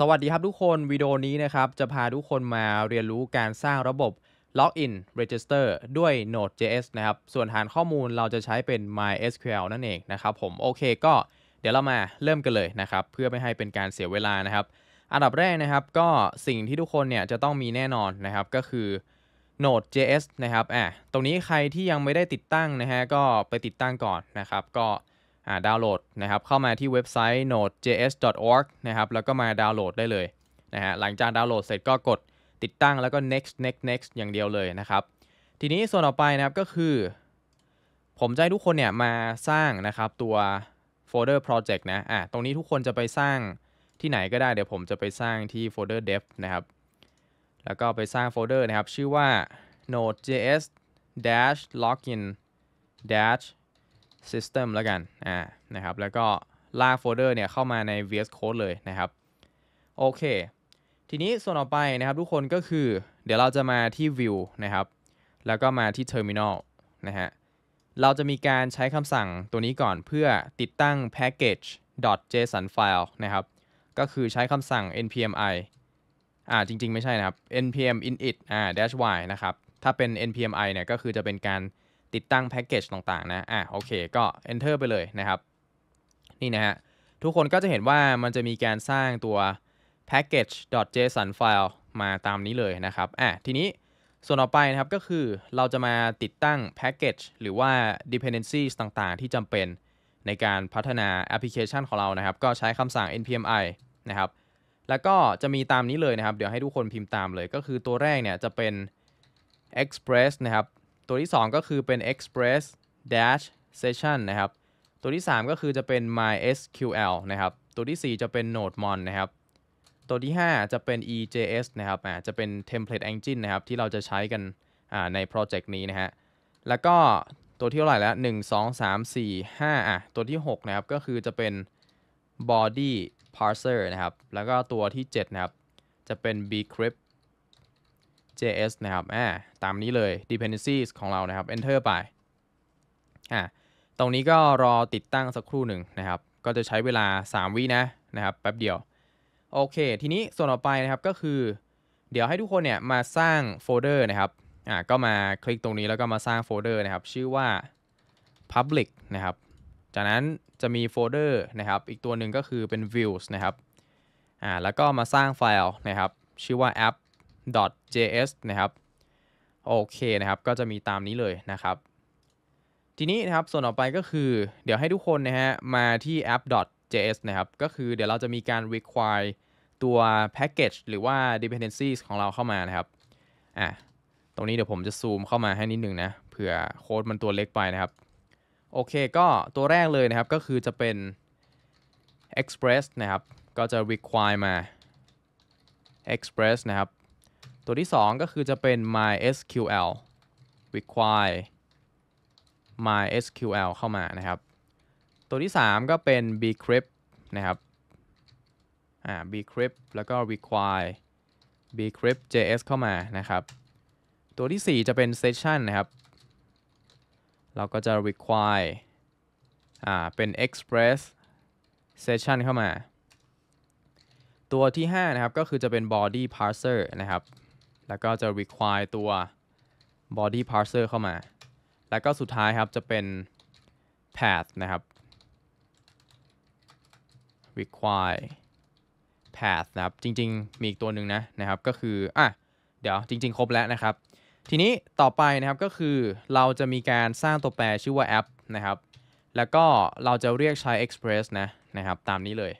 สวัสดีครับทุกคนวิดีโอนี้นะครับจะพาทุกคนมาเรียนรู้การสร้างระบบ Login Register ด้วย Node.js นะครับส่วนฐานข้อมูลเราจะใช้เป็น MySQL นั่นเองนะครับผมโอเคก็เดี๋ยวเรามาเริ่มกันเลยนะครับเพื่อไม่ให้เป็นการเสียเวลานะครับ อันดับแรกนะครับก็สิ่งที่ทุกคนเนี่ยจะต้องมีแน่นอนนะครับก็คือ Node.js นะครับอะตรงนี้ใครที่ยังไม่ได้ติดตั้งนะฮะก็ไปติดตั้งก่อนนะครับก็ ดาวน์โหลดนะครับเข้ามาที่เว็บไซต์ nodejs.org นะครับแล้วก็มาดาวน์โหลดได้เลยนะฮะหลังจากดาวน์โหลดเสร็จก็กดติดตั้งแล้วก็ next next next อย่างเดียวเลยนะครับ ทีนี้ส่วนต่อไปนะครับก็คือ ผมจะให้ทุกคนเนี่ยมาสร้างนะครับตัวโฟลเดอร์ project นะอะตรงนี้ทุกคนจะไปสร้างที่ไหนก็ได้เดี๋ยวผมจะไปสร้างที่โฟลเดอร์ dev นะครับ แล้วก็ไปสร้างโฟลเดอร์นะครับ ชื่อว่า nodejs-login system แล้วกันอ่านะครับแล้วก็ลากโฟลเดอร์เนี่ยเข้ามาใน VS Code เลยนะครับโอเค ทีนี้ส่วนต่อไปนะครับทุกคนก็คือ เดี๋ยวเราจะมาที่ view นะครับ แล้วก็มาที่ terminal นะฮะเราจะมีการใช้คำสั่งตัวนี้ก่อนเพื่อติดตั้ง package json file นะครับ ก็คือใช้คำสั่ง npm i อ่าจริง ๆ ไม่ใช่นะครับ npm init อ่า dash y นะครับ ถ้าเป็น npm i เนี่ยก็คือจะเป็นการ ติดตั้งแพ็กเกจต่างๆนะอะโอเคก็ enter ไปเลยนะครับ นี่นะฮะ ทุกคนก็จะเห็นว่ามันจะมีการสร้างตัว package.json file มาตามนี้เลยนะครับอะทีนี้ส่วนต่อไปนะครับก็คือเราจะมาติดตั้ง package หรือว่า dependencies ต่างๆ ที่จำเป็นในการพัฒนาแอปพลิเคชันของเรานะครับ ก็ใช้คำสั่ง npm i นะครับ แล้วก็จะมีตามนี้เลยนะครับ เดี๋ยวให้ทุกคนพิมพ์ตามเลย ก็คือตัวแรกเนี่ยจะเป็น express นะครับ ตัวที่ 2 ก็คือเป็น express dash session นะครับ ตัวที่ 3 ก็คือจะเป็น mysql นะครับ ตัวที่ 4 จะเป็น nodemon นะครับ ตัวที่ 5 จะเป็น ejs นะครับอ่าจะเป็น template engine นะครับ ที่เราจะใช้กันอ่าในโปรเจกต์นี้นะฮะ แล้วก็ตัวที่เท่าไหร่แล้ว 1 2 3 4 5อะตัวที่ 6 นะครับ ก็คือจะเป็น body parser นะครับ แล้วก็ตัวที่ 7 นะครับ จะเป็น bcrypt JS นะครับอ่าตามนี้เลย dependencies ของเรานะครับ enter ไปอ่าตรงนี้ก็รอติดตั้งสักครู่หนึ่งนะครับ ก็จะใช้เวลา 3 วินะนะครับแป๊บเดียว โอเค ทีนี้ส่วนต่อไปนะครับก็คือ เดี๋ยวให้ทุกคนเนี่ยมาสร้างโฟลเดอร์นะครับอ่าก็มาคลิกตรงนี้แล้วก็มาสร้างโฟลเดอร์นะครับ ชื่อว่า public นะครับ จากนั้นจะมีโฟลเดอร์นะครับ อีกตัวหนึ่งก็คือเป็น views นะครับอ่าแล้วก็มาสร้างไฟล์นะครับ ชื่อว่า app js นะครับโอเคนะครับ ก็จะมีตามนี้เลยนะครับ ทีนี้นะครับส่วนต่อไปก็คือ เดี๋ยวให้ทุกคนนะฮะมาที่ app.js นะครับ ก็คือเดี๋ยวเราจะมีการ require ตัว package หรือว่า dependencies ของเราเข้ามานะครับอะตรงนี้เดี๋ยวผมจะซูมเข้ามาให้นิดนึงนะเผื่อโค้ดมันตัวเล็กไปนะครับ โอเคก็ตัวแรกเลยนะครับก็คือจะเป็น express นะครับ ก็จะ require มา express นะครับ ตัวที่ 2 ก็คือจะเป็น mysql require mysql เข้ามานะครับ ตัวที่ 3 ก็เป็น bcrypt นะครับอ่า bcrypt แล้วก็ require bcrypt js เข้ามานะครับ ตัวที่ 4 จะเป็น session นะครับ เราก็จะ require อ่าเป็น express session เข้ามา ตัวที่ 5 นะครับ ก็คือจะเป็น body parser นะครับ แล้วก็จะ require ตัว body parser เข้ามา แล้วก็สุดท้ายครับจะเป็น path นะครับ require path นะครับ จริง ๆ มีอีกตัวหนึ่งนะนะครับ ก็คือ อะ เดี๋ยวจริง ๆ ครบแล้วนะครับ ทีนี้ต่อไปนะครับก็คือเราจะมีการสร้างตัวแปรชื่อว่า app นะครับ แล้วก็เราจะเรียกใช้ express นะนะครับ ตามนี้เลย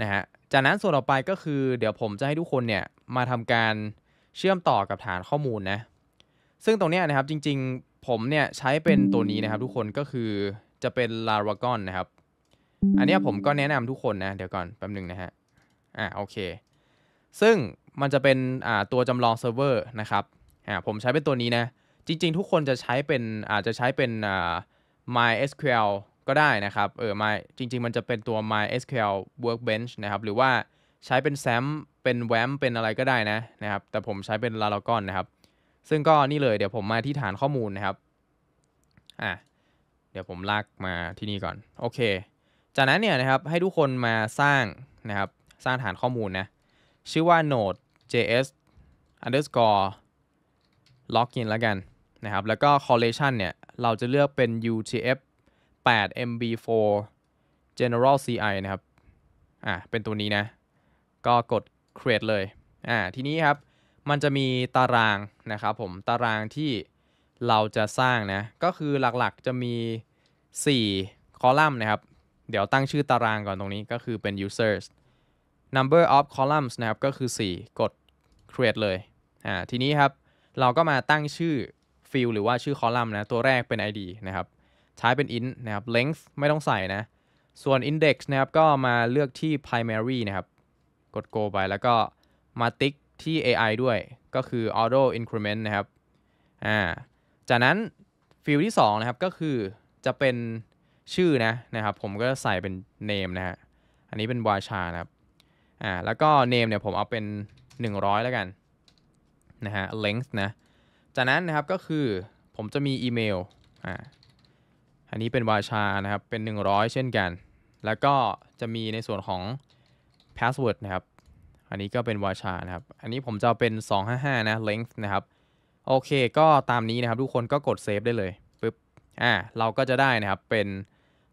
นะฮะ จากนั้นส่วนต่อไปก็คือเดี๋ยวผมจะให้ทุกคนเนี่ยมาทำการ เชื่อมต่อกับฐานข้อมูลนะ ซึ่งตรงนี้นะครับจริงๆผมเนี่ยใช้เป็นตัวนี้นะครับ ทุกคนก็คือจะเป็น Laragon นะครับ อันนี้ผมก็แนะนำทุกคนนะเดี๋ยวก่อนแป๊บหนึ่งนะฮะ อ่าโอเค ซึ่งมันจะเป็นอ่าตัวจำลองเซิร์ฟเวอร์นะครับ อ่าผมใช้เป็นตัวนี้นะ จริง ๆ ทุกคนจะใช้เป็นอาจจะใช้เป็นอ่า MySQL ก็ได้นะครับเออ My จริง ๆ มันจะเป็นตัว MySQL Workbench นะครับ หรือว่าใช้เป็น XAMPP เป็น WAMP เป็นอะไรก็ได้นะนะครับ แต่ผมใช้เป็น Laragon นะครับ ซึ่งก็นี่เลยเดี๋ยวผมมาที่ฐานข้อมูลนะครับอะเดี๋ยวผมลากมาที่นี่ก่อนโอเค จากนั้นเนี่ยนะครับให้ทุกคนมาสร้างนะครับสร้างฐานข้อมูลนะชื่อว่า node js underscore login แล้วกันนะครับ แล้วก็ collation เนี่ย เราจะเลือกเป็น utf 8 mb4 general ci นะครับ อ่าเป็นตัวนี้นะ ก็กด create เลยอ่าทีนี้ครับมันจะมีตารางนะครับผมตารางที่เราจะสร้างนะก็คือหลักๆจะมี 4 คอลัมน์นะครับ เดี๋ยวตั้งชื่อตารางก่อนตรงนี้ก็คือเป็น users number of columns นะครับก็คือ 4 กด create เลยอ่าทีนี้ครับเราก็มาตั้งชื่อ field หรือว่าชื่อคอลัมน์นะตัวแรกเป็น id นะครับใช้เป็น int นะครับ length ไม่ต้องใส่นะ ส่วน index นะครับก็มาเลือกที่ primary นะครับ ด go ไป แล้วก็มาติ๊กที่ AI ด้วย ก็คือ auto increment นะครับ อ่า จากนั้นฟิลที่2นะครับ ก็คือจะเป็นชื่อนะนะครับ ผมก็ใส่เป็น name นะฮะ อันนี้เป็นวาชานะครับ อ่า แล้วก็ name เนี่ยผมเอาเป็น 100 แล้วกัน นะฮะ length นะ จากนั้นนะครับก็คือผมจะมีอีเมล อ่า อันนี้เป็นวาชานะครับ เป็น 100 เช่นกัน แล้วก็จะมีในส่วนของ password นะครับ อันนี้ก็เป็นวาชานะครับ อันนี้ผมจะเอาเป็น 255 นะ length นะครับ โอเค ก็ตามนี้นะครับทุกคนก็กดเซฟได้เลยปึ๊บ อ่า เราก็จะได้นะครับ เป็น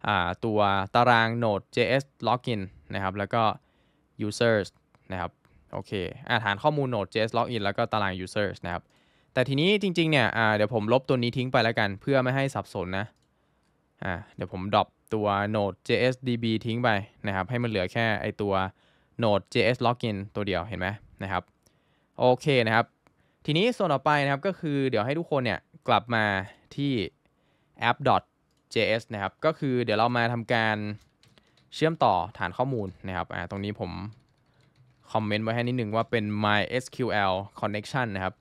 อ่า ตัวตาราง node.js login นะครับ แล้วก็ users นะครับ โอเค อ่า ฐานข้อมูล node.js login แล้วก็ตาราง users นะครับ แต่ทีนี้จริง ๆ เนี่ย อ่า เดี๋ยวผมลบตัวนี้ทิ้งไปแล้วกัน เพื่อไม่ให้สับสนนะ อ่า เดี๋ยวผมดรอปตัว node.js db ทิ้งไปนะครับ ให้มันเหลือแค่ไอตัว node.js login ตัวเดียวเห็นไหมนะครับโอเคนะครับ ทีนี้ส่วนต่อไปนะครับก็คือเดี๋ยวให้ทุกคนเนี่ยกลับมาที่ app.js นะครับ ก็คือเดี๋ยวเรามาทำการเชื่อมต่อฐานข้อมูลนะครับตรงนี้ผมคอมเมนต์ไว้ให้นิดนึงว่าเป็น mysql connection นะครับ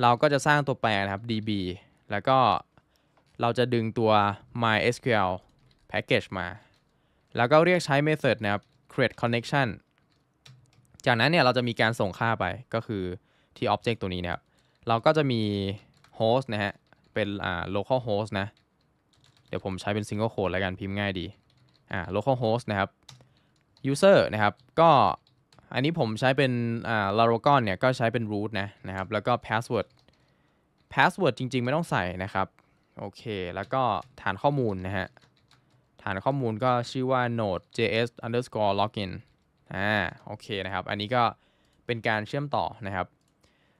เราก็จะสร้างตัวแปรนะครับ db แล้วก็เราจะดึงตัว mysql package มา แล้วก็เรียกใช้ method นะครับ create connection จากนั้นเนี่ยเราจะมีการส่งค่าไปก็คือที่ object ตัวนี้นะครับ เราก็จะมี host นะฮะ เป็นอ่า local host นะ เดี๋ยวผมใช้เป็น single quote แล้วกันพิมพ์ง่ายดี อ่า local host นะครับ user นะครับ ก็อันนี้ผมใช้เป็นอ่า laragon เนี่ยก็ใช้เป็น root นะนะครับ แล้วก็ password password จริง ๆ ไม่ต้องใส่นะครับ โอเค แล้วก็ฐานข้อมูลนะฮะ ฐานข้อมูลก็ชื่อว่า node.js underscore login อ่าโอเคนะครับ อันนี้ก็เป็นการเชื่อมต่อนะครับ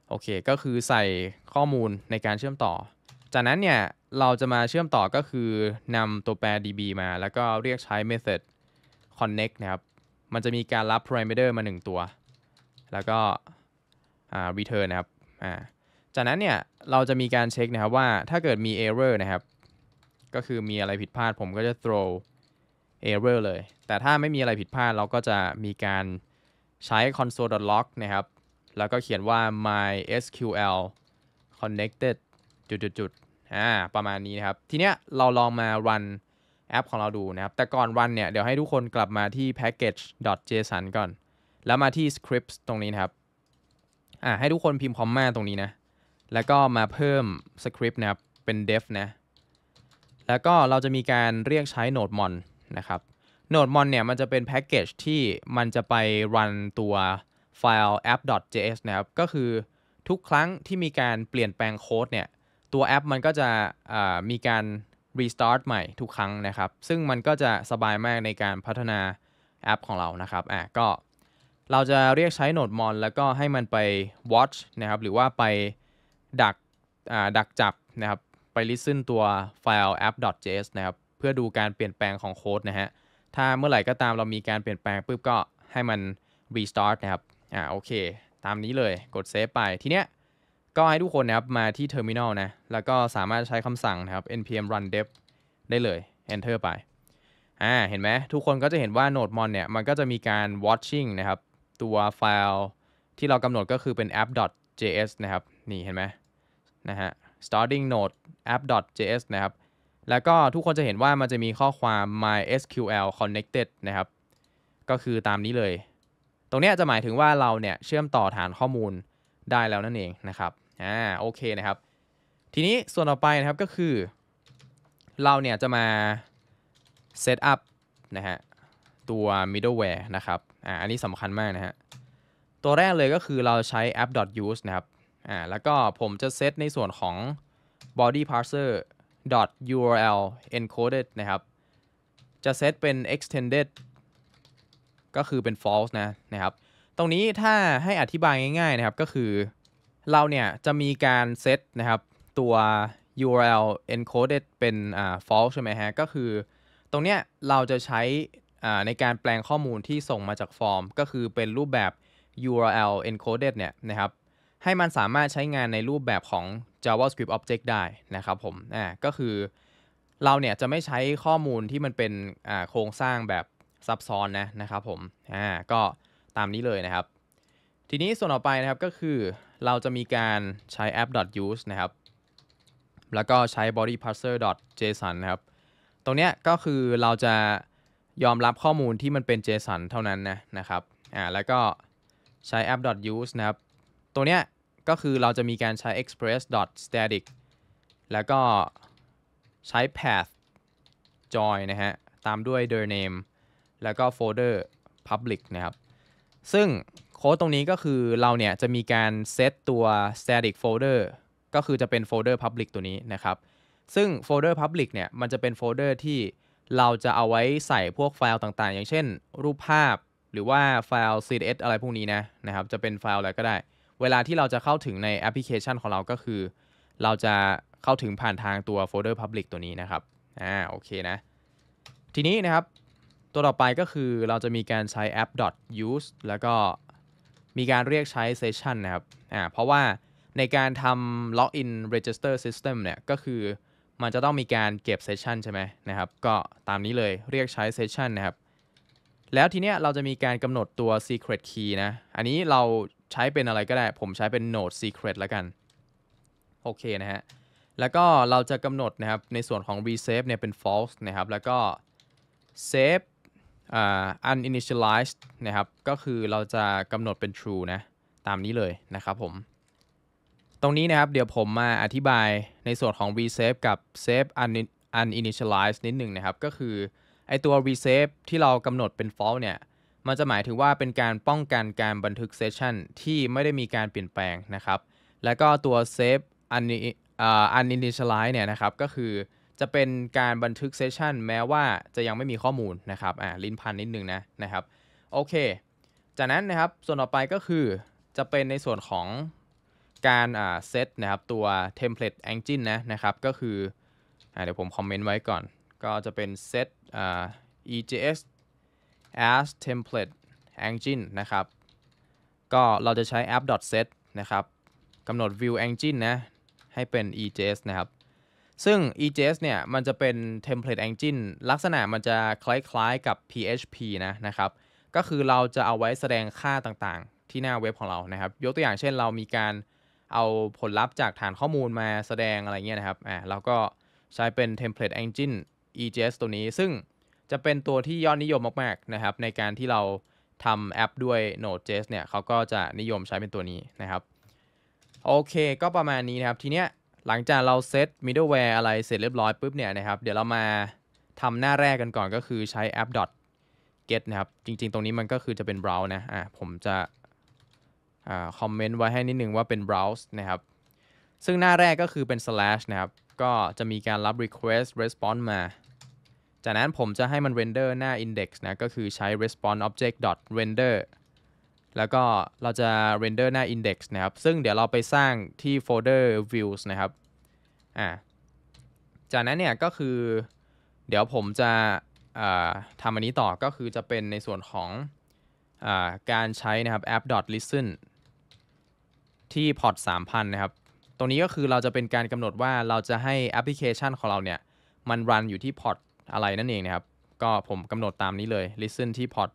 โอเคก็คือใส่ข้อมูลในการเชื่อมต่อ จากนั้นเนี่ยเราจะมาเชื่อมต่อก็คือนำตัวแปร db มาแล้วก็เรียกใช้ method connect นะครับ มันจะมีการรับ parameter มา 1 ตัว แล้วก็อ่า return นะครับอ่าจากนั้นเนี่ยเราจะมีการเช็คนะครับว่าถ้าเกิดมี error นะครับ ก็คือมีอะไรผิดพลาดผมก็จะ throw error เลย แต่ถ้าไม่มีอะไรผิดพลาดเราก็จะมีการใช้ console.log นะครับ แล้วก็เขียนว่า mysql connected จุดๆอ่าประมาณนี้นะครับ ทีเนี้ยเราลองมา run แอปของเราดูนะครับ แต่ก่อน run เนี่ย เดี๋ยวให้ทุกคนกลับมาที่ package.json ก่อน แล้วมาที่ scripts ตรงนี้นะครับ อ่าให้ทุกคนพิมพ์ comma ตรงนี้นะ แล้วก็มาเพิ่ม script นะครับ เป็น def นะ แล้วก็เราจะมีการเรียกใช้ nodemon นะครับ nodemon เนี่ยมันจะเป็นแพ็กเกจที่มันจะไป run ตัวไฟล์ app.js นะครับ ก็คือทุกครั้งที่มีการเปลี่ยนแปลงโค้ดเนี่ย ตัวแอปมันก็จะมีการ restart ใหม่ทุกครั้งนะครับ ซึ่งมันก็จะสบายมากในการพัฒนาแอปของเรานะครับอะก็เราจะเรียกใช้ nodemon แล้วก็ให้มันไป watch นะครับ หรือว่าไปดักดักจับนะครับ ไป listen ตัวไฟล์ app.js นะครับ เพื่อดูการเปลี่ยนแปลงของโค้ดนะฮะ ถ้าเมื่อไหร่ก็ตามเรามีการเปลี่ยนแปลงปุ๊บก็ให้มัน restart นะครับ อ่าโอเค ตามนี้เลยกดเซฟไป ทีเนี้ยก็ให้ทุกคนนะครับมาที่ terminal นะ แล้วก็สามารถใช้คำสั่งนะครับ npm run dev ได้เลย enter ไป อ่า เห็นไหมทุกคนก็จะเห็นว่า nodemon เนี่ย มันก็จะมีการ watching นะครับ ตัวไฟล์ที่เรากำหนดก็คือเป็น app.js นะครับ นี่เห็นไหมนะฮะ starting node app.js นะครับ แล้วก็ทุกคนจะเห็นว่ามันจะมีข้อความ mysql connected นะครับ ก็คือตามนี้เลย ตรงนี้จะหมายถึงว่าเราเนี่ยเชื่อมต่อฐานข้อมูลได้แล้วนั่นเองนะครับ อ่า โอเคนะครับ ทีนี้ส่วนต่อไปนะครับก็คือ เราเนี่ยจะมา set up นะฮะ ตัว middleware นะครับ อ่า อันนี้สำคัญมากนะฮะ ตัวแรกเลยก็คือเราใช้ app.use นะครับ อ่า แล้วก็ผมจะเซตในส่วนของ body parser .url encoded นะครับ จะเซตเป็น extended ก็คือเป็น false นะนะครับ ตรงนี้ถ้าให้อธิบายง่ายๆนะครับก็คือ เราเนี่ยจะมีการเซตนะครับตัว URL encoded เป็น false ใช่ไหมฮะ ก็คือ ตรงเนี้ยเราจะใช้ในการแปลงข้อมูลที่ส่งมาจากฟอร์ม ก็คือเป็นรูปแบบ URL encoded เนี่ยนะครับ ให้มันสามารถใช้งานในรูปแบบของ JavaScript Object ได้นะครับผมอ่าก็คือเราเนี่ยจะไม่ใช้ข้อมูลที่มันเป็นอ่าโครงสร้างแบบซับซ้อนนะนะครับผมอ่าก็ตามนี้เลยนะครับ ทีนี้ส่วนต่อไปนะครับก็คือเราจะมีการใช้ app.use นะครับ แล้วก็ใช้ body parser json นะครับ ตรงเนี้ยก็คือเราจะยอมรับข้อมูลที่มันเป็น JSON เท่านั้นนะนะครับอ่าแล้วก็ใช้ app.use นะครับ ตัวเนี้ย ก็คือเราจะมีการใช้ express.static แล้วก็ใช้ path join นะฮะ ตามด้วย dir name แล้วก็ folder public นะครับ ซึ่งโค้ดตรงนี้ก็คือเราเนี่ยจะมีการเซตตัว static folder ก็คือจะเป็นโฟลเดอร์ public ตัวนี้นะครับ ซึ่งโฟลเดอร์ public เนี่ย มันจะเป็นโฟลเดอร์ที่เราจะเอาไว้ใส่พวกไฟล์ต่างๆ อย่างเช่น รูปภาพ หรือว่าไฟล์ CSS อะไรพวกนี้นะนะครับ จะเป็นไฟล์อะไรก็ได้ เวลาที่เราจะเข้าถึงในแอปพลิเคชันของเราก็คือ เราจะเข้าถึงผ่านทางตัวโฟลเดอร์ public ตัวนี้นะครับอ่าโอเคนะทีนี้นะครับตัวต่อไปก็คือเราจะมีการใช้ app.use แล้วก็มีการเรียกใช้ session นะครับอ่าเพราะว่าในการทำ login register system เนี่ยก็คือมันจะต้องมีการเก็บ session ใช่ไหมนะครับ ก็ตามนี้เลยเรียกใช้ session นะครับ แล้วทีเนี้ยเราจะมีการกำหนดตัว secret key นะ อันนี้เรา ใช้เป็นอะไรก็ได้ ผมใช้เป็น node secret แล้วกัน โอเคนะฮะ แล้วก็เราจะกำหนดนะครับ ในส่วนของ resave เนี่ยเป็น false นะครับ แล้วก็ save อ uninitialized นะครับ ก็คือเราจะกำหนดเป็น true นะ ตามนี้เลยนะครับผม ตรงนี้นะครับ เดี๋ยวผมมาอธิบายในส่วนของ resave กับ save un- uninitialized นิดหนึ่งนะครับ ก็คือไอตัว resave ที่เรากำหนดเป็น false เนี่ย มันจะหมายถึงว่าเป็นการป้องกันการบันทึกเซสชันที่ไม่ได้มีการเปลี่ยนแปลงนะครับ แล้วก็ตัว save uni- อ่า uninitialize เนี่ยนะครับก็คือจะเป็นการบันทึกเซสชันแม้ว่าจะยังไม่มีข้อมูลนะครับอ่าลิ้นพันนิดนึงนะนะครับโอเค จากนั้นนะครับส่วนต่อไปก็คือจะเป็นในส่วนของการอ่าเซตนะครับตัว template engine นะนะครับก็คืออ่าเดี๋ยวผมคอมเมนต์ไว้ก่อน ก็จะเป็น set อ่า EJS as template engine นะครับ ก็เราจะใช้ app.set นะครับกำหนด view engine นะ ให้เป็น EJS นะครับ ซึ่ง EJS เนี่ย มันจะเป็น template engine ลักษณะมันจะคล้ายๆกับ PHP นะนะครับ ก็คือเราจะเอาไว้แสดงค่าต่างๆ ที่หน้าเว็บของเรานะครับ ยกตัวอย่างเช่นเรามีการเอาผลลัพธ์จากฐานข้อมูลมาแสดงอะไรเงี้ยนะครับ อ่าเราก็ใช้เป็น template engine EJS ตัวนี้ ซึ่ง จะเป็นตัวที่ยอดนิยมมากๆนะครับในการที่เราทำแอปด้วย Node.js เนี่ยเขาก็จะนิยมใช้เป็นตัวนี้นะครับ โอเคก็ประมาณนี้นะครับ ทีเนี้ยหลังจากเราเซต middleware อะไรเสร็จเรียบร้อยปุ๊บเนี่ยนะครับ เดี๋ยวเรามาทำหน้าแรกกันก่อนก็คือใช้ app get นะครับ จริง ๆ ตรงนี้มันก็คือจะเป็น browse นะอ่าผมจะอ่าคอมเมนต์ไว้ให้นิดนึงว่าเป็น browse นะครับ ซึ่งหน้าแรกก็คือเป็น slash นะครับ ก็จะมีการรับ request response มา จากนั้นผมจะให้มัน render หน้า index นะ ก็คือใช้ response object render แล้วก็เราจะ render หน้า index นะครับ ซึ่งเดี๋ยวเราไปสร้างที่โฟลเดอร์ views นะครับ อ่า จากนั้นเนี่ยก็คือ เดี๋ยวผมจะทำอันนี้ต่อก็คือจะเป็นในส่วนของอาการใช้นะครับ app.listen ที่พอร์ต3,000 นะครับ ตรงนี้ก็คือเราจะเป็นการกำหนดว่าเราจะให้แอปพลิเคชันของเราเนี่ย มันรันอยู่ที่พอร์ต อะไรนั่นเองนะครับ ก็ผมกำหนดตามนี้เลย listen ที่พอร์ต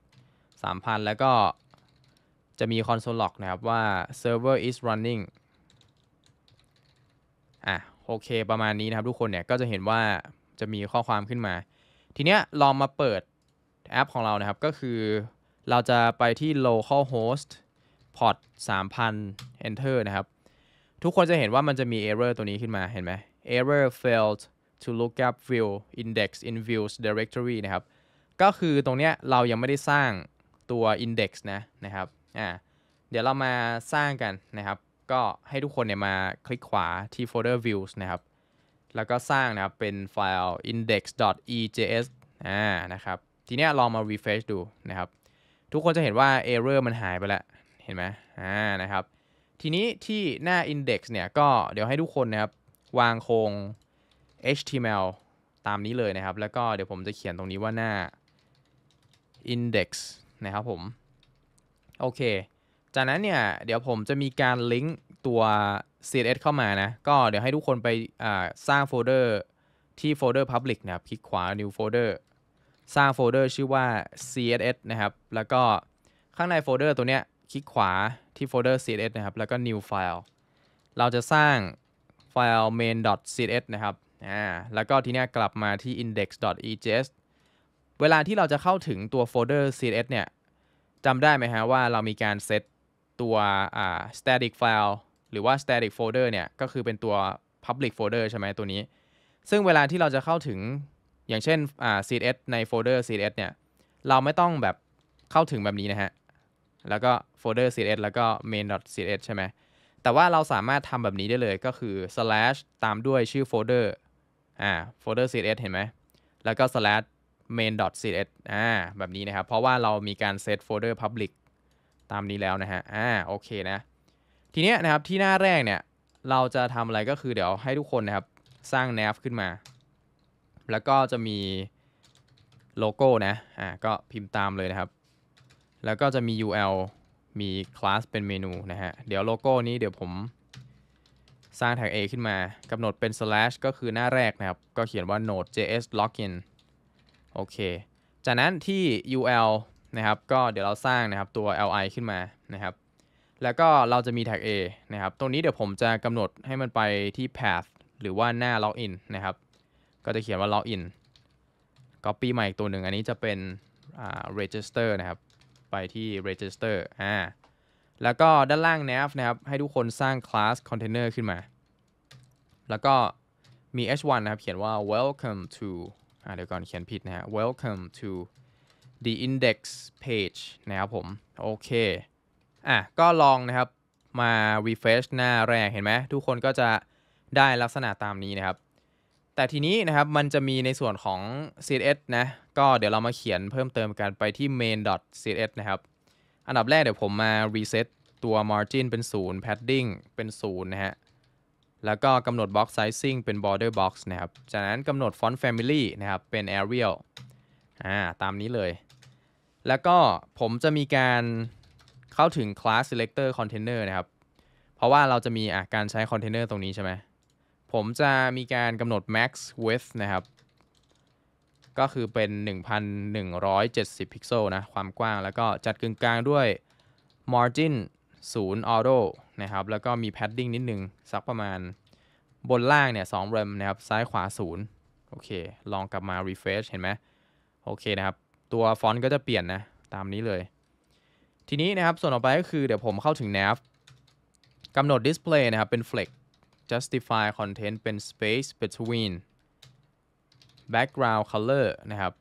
3,000 แล้วก็จะมี console log นะครับว่า server is running อะโอเคประมาณนี้นะครับทุกคนเนี่ยก็จะเห็นว่าจะมีข้อความขึ้นมา ทีเนี้ยลองมาเปิดแอปของเรานะครับ ก็คือเราจะไปที่ localhost port 3000 enter นะครับ ทุกคนจะเห็นว่ามันจะมี error ตัวนี้ขึ้นมาเห็นไหม error failed to look up view index in views directory นะครับ ก็คือตรงเนี้ยเรายังไม่ได้สร้างตัว index นะนะครับ อ่า เดี๋ยวเรามาสร้างกันนะครับ ก็ให้ทุกคนเนี่ยมาคลิกขวาที่โฟลเดอร์ views นะครับ แล้วก็สร้างนะครับเป็นไฟล์ index.ejs อ่า นะครับ ทีเนี้ยลองมา refresh ดูนะครับ ทุกคนจะเห็นว่า error มันหายไปแล้ว เห็นไหมอ่า นะครับ ทีนี้ที่หน้า index เนี่ยก็เดี๋ยวให้ทุกคนนะครับวางโครง html ตามนี้เลยนะครับ แล้วก็เดี๋ยวผมจะเขียนตรงนี้ว่าหน้า index นะครับผม โอเค จากนั้นเนี่ย เดี๋ยวผมจะมีการลิงก์ตัว css เข้ามานะ ก็เดี๋ยวให้ทุกคนไปสร้างโฟลเดอร์ที่โฟลเดอร์ public นะครับ คลิกขวา new folder สร้างโฟลเดอร์ชื่อว่า css นะครับ แล้วก็ข้างในโฟลเดอร์ตัวเนี้ย คลิกขวาที่โฟลเดอร์ css นะครับ แล้วก็ new file เราจะสร้างไฟล์ main.css นะครับ อ่าแล้วก็ทีนี้กลับมาที่ index.ejs เวลาที่เราจะเข้าถึงตัวโฟลเดอร์ css เนี่ยจำได้ไหมฮะว่าเรามีการเซตตัวอ่า static file หรือว่า static folder เนี่ยก็คือเป็นตัว public folder ใช่ไหมตัวนี้ ซึ่งเวลาที่เราจะเข้าถึงอย่างเช่นอ่า css ในโฟลเดอร์ css เนี่ยเราไม่ต้องแบบเข้าถึงแบบนี้นะฮะ แล้วก็โฟลเดอร์ css แล้วก็ main.css ใช่ไหมแต่ว่าเราสามารถทำแบบนี้ได้เลยก็คือ slash ตามด้วยชื่อโฟลเดอร์ อ่าโฟลเดอร์ css เห็นไหม แล้วก็ slash main.css อ่าแบบนี้นะครับ เพราะว่าเรามีการเซตโฟลเดอร์ public ตามนี้แล้วนะฮะ อ่าโอเคนะ ทีเนี้ยนะครับที่หน้าแรกเนี่ย เราจะทำอะไรก็คือเดี๋ยวให้ทุกคนนะครับ สร้าง nav ขึ้นมา แล้วก็จะมีโลโก้นะ อ่าก็พิมพ์ตามเลยนะครับ แล้วก็จะมี UL มีคลาสเป็นเมนูนะฮะ เดี๋ยวโลโก้นี้เดี๋ยวผม สร้างแท็ก A ขึ้นมากำหนดเป็น slash ก็คือหน้าแรกนะครับ ก็เขียนว่า node.js login โอเค จากนั้นที่ UL นะครับ ก็เดี๋ยวเราสร้างนะครับตัว li ขึ้นมานะครับ แล้วก็เราจะมีแท็ก A นะครับ ตรงนี้เดี๋ยวผมจะกำหนดให้มันไปที่ path หรือว่าหน้า login นะครับ ก็จะเขียนว่า login copy มาอีกตัวหนึ่ง อันนี้จะเป็น register นะครับ ไปที่ register อ่า แล้วก็ด้านล่าง nav นะครับ ให้ทุกคนสร้าง class container ขึ้นมา แล้วก็มี h1 นะครับ เขียนว่า welcome to อ่าเดี๋ยวก่อนเขียนผิดนะฮะ welcome to the index page นะครับผม โอเค อะ ก็ลองนะครับมา refresh หน้าแรกเห็นไหม ทุกคนก็จะได้ลักษณะตามนี้นะครับ แต่ทีนี้นะครับมันจะมีในส่วนของ css นะ ก็เดี๋ยวเรามาเขียนเพิ่มเติมกันไปที่ main.css นะครับ อันดับแรกเดี๋ยวผมมา reset ตัว margin เป็น 0 padding เป็น 0 นะฮะ แล้วก็กำหนด box sizing เป็น border box นะครับ จากนั้นกำหนด font family นะครับ เป็น Arial อ่า ตามนี้เลย แล้วก็ผมจะมีการเข้าถึง class selector container นะครับ เพราะว่าเราจะมีะการใช้ container ตรงนี้ใช่ไหม ผมจะมีการกำหนด max width นะครับ ก็คือเป็น 1,170 พิกเซลนะความกว้างแล้วก็จัดกึ่งกลางด้วย margin 0 auto นะครับแล้วก็มี padding นิดนึง สักประมาณบนล่างเนี่ย2 rem นะครับ ซ้ายขวา 0 โอเค ลองกลับมา refresh เห็นไหมโอเคนะครับ ตัวฟอนต์ก็จะเปลี่ยนนะ ตามนี้เลย ทีนี้นะครับ ส่วนต่อไปก็คือเดี๋ยวผมเข้าถึง nav กำหนด display นะครับ เป็น flex justify content เป็น space between background color นะครับ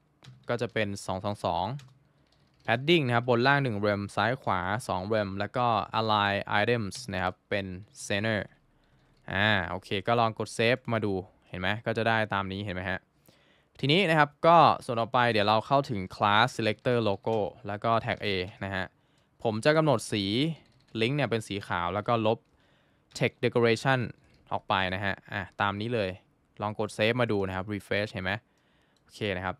ก็จะเป็น 222 padding นะครับ บนล่าง 1 rem ซ้ายขวา 2 rem แล้วก็ align items นะครับ เป็น center อ่า โอเค ก็ลองกด save มาดู เห็นไหม ก็จะได้ตามนี้เห็นไหมฮะ ทีนี้นะครับ ก็ส่วนต่อไปเดี๋ยวเราเข้าถึง class selector logo แล้วก็ tag A นะฮะ ผมจะกำหนดสี link เนี่ยเป็นสีขาวแล้วก็ลบ text decoration ออกไปนะฮะ อะ ตามนี้เลย ลองกด save มาดูนะครับ refresh เห็นไหมโอเคนะครับ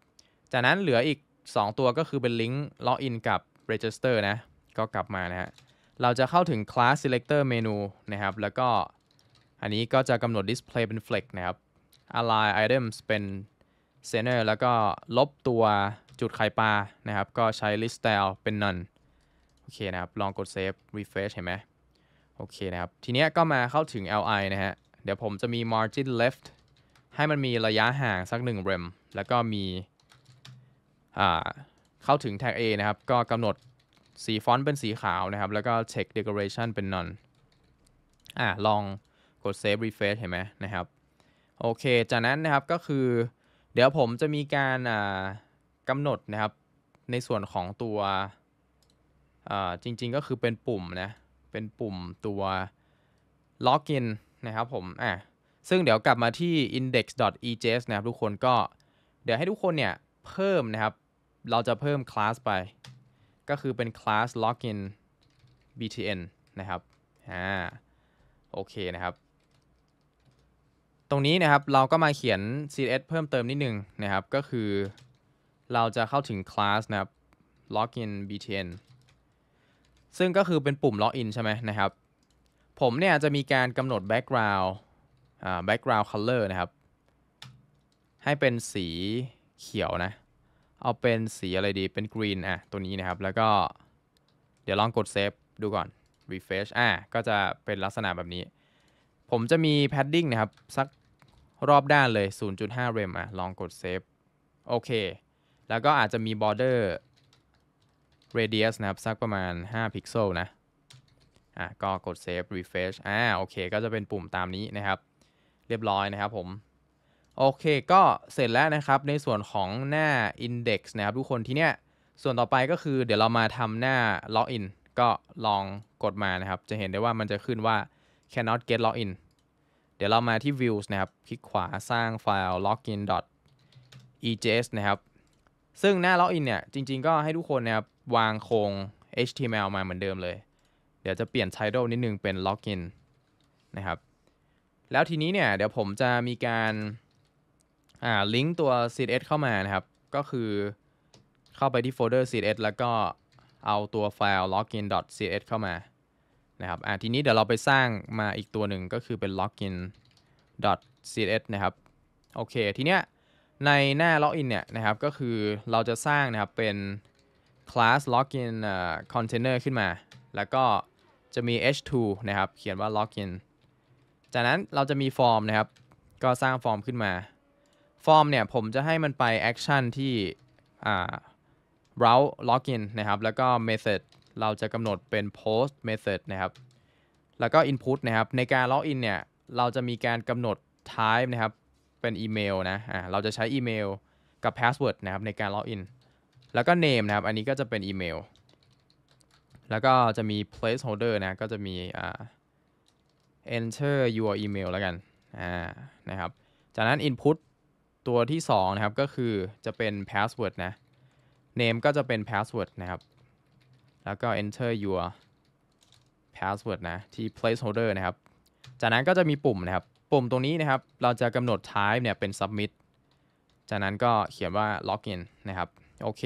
จากนั้นเหลืออีก 2 ตัวก็คือเป็น link login กับ register นะ ก็กลับมานะฮะ เราจะเข้าถึง class selector menu นะครับ แล้วก็อันนี้ก็จะกำหนด display เป็น flex นะครับ align items เป็น center แล้วก็ลบตัวจุดไข่ปลานะครับ ก็ใช้ list style เป็น none โอเคนะครับ ลองกด save refresh เห็นไหมโอเคนะครับ ทีนี้ก็มาเข้าถึง li นะฮะ เดี๋ยวผมจะมี margin left ให้มันมีระยะห่างสัก1 rem แล้วก็มีเข้าถึง tag A นะครับ ก็กำหนดสีฟอนต์เป็นสีขาวนะครับ แล้วก็ text decoration เป็น none อ่าลองกด save refresh เห็นไหมนะครับ โอเค จากนั้นนะครับก็คือ เดี๋ยวผมจะมีการกำหนดนะครับ ในส่วนของตัวจริง ๆ ก็คือเป็นปุ่มนะ เป็นปุ่มตัว login นะครับผม อะ ซึ่งเดี๋ยวกลับมาที่ index.ejs นะครับทุกคนก็เดี๋ยวให้ทุกคนเนี่ยเพิ่มนะครับ เราจะเพิ่มคลาสไป ก็คือเป็นคลาส login btn นะครับอ่าโอเคนะครับ ตรงนี้นะครับเราก็มาเขียน css เพิ่มเติมนิดนึงนะครับ ก็คือเราจะเข้าถึงคลาสนะครับ login btn ซึ่งก็คือเป็นปุ่ม login ใช่ไหมนะครับ ผมเนี่ยจะมีการกำหนด background background color นะครับ ให้เป็นสีเขียวนะ เอาเป็นสีอะไรดีเป็น green อะตัวนี้นะครับ แล้วก็เดี๋ยวลองกด save ดูก่อน refresh อะก็จะเป็นลักษณะแบบนี้ ผมจะมี padding นะครับ สักรอบด้านเลย 0.5 rem อะลองกด save โอเค แล้วก็อาจจะมี border radius นะครับ สักประมาณ 5 พิกเซลนะ อะ ก็กด save refresh อ่า โอเค ก็จะเป็นปุ่มตามนี้นะครับ เรียบร้อยนะครับผม โอเคก็เสร็จแล้วนะครับในส่วนของหน้า index นะครับทุกคนที่เนี้ยส่วนต่อไปก็คือเดี๋ยวเรามาทำหน้า login ก็ลองกดมานะครับ จะเห็นได้ว่ามันจะขึ้นว่า cannot get login เดี๋ยวเรามาที่ views นะครับ คลิกขวาสร้างไฟล์ login ejs นะครับ ซึ่งหน้า login เนี่ย จริง ๆ ก็ให้ทุกคนนะครับ วางโครง html มาเหมือนเดิมเลย เดี๋ยวจะเปลี่ยน title นิดนึงเป็น login นะครับ แล้วทีนี้เนี่ยเดี๋ยวผมจะมีการอ่าลิงก์ตัว css เข้ามานะครับ ก็คือเข้าไปที่โฟลเดอร์ css แล้วก็เอาตัวไฟล์ login.css เข้ามานะครับอ่าทีนี้เดี๋ยวเราไปสร้างมาอีกตัวหนึ่งก็คือเป็น login.css นะครับโอเคทีเนี้ยในหน้า login เนี่ยนะครับก็คือเราจะสร้างนะครับเป็น class login container ขึ้นมา แล้วก็จะมี h2 นะครับ เขียนว่า login จากนั้นเราจะมีฟอร์มนะครับ ก็สร้างฟอร์มขึ้นมา ฟอร์มเนี่ยผมจะให้มันไป action ที่อ่า route login นะครับ แล้วก็ method เราจะกำหนดเป็น post method นะครับ แล้วก็ input นะครับ ในการ login เนี่ย เราจะมีการกำหนด type นะครับ เป็นอีเมลนะ อ่า เราจะใช้อีเมลกับ password นะครับในการ login แล้วก็ name นะครับ อันนี้ก็จะเป็นอีเมล แล้วก็จะมี placeholder นะ ก็จะมีอ่า enter your email แล้วกันอ่านะครับ จากนั้น input ตัวที่ 2 นะครับ ก็คือจะเป็น password นะ name ก็จะเป็น password นะครับ แล้วก็ enter your password นะ ที่ placeholder นะครับ จากนั้นก็จะมีปุ่มนะครับ ปุ่มตรงนี้นะครับ เราจะกำหนด type เนี่ยเป็น submit จากนั้นก็เขียนว่า login นะครับ โอเค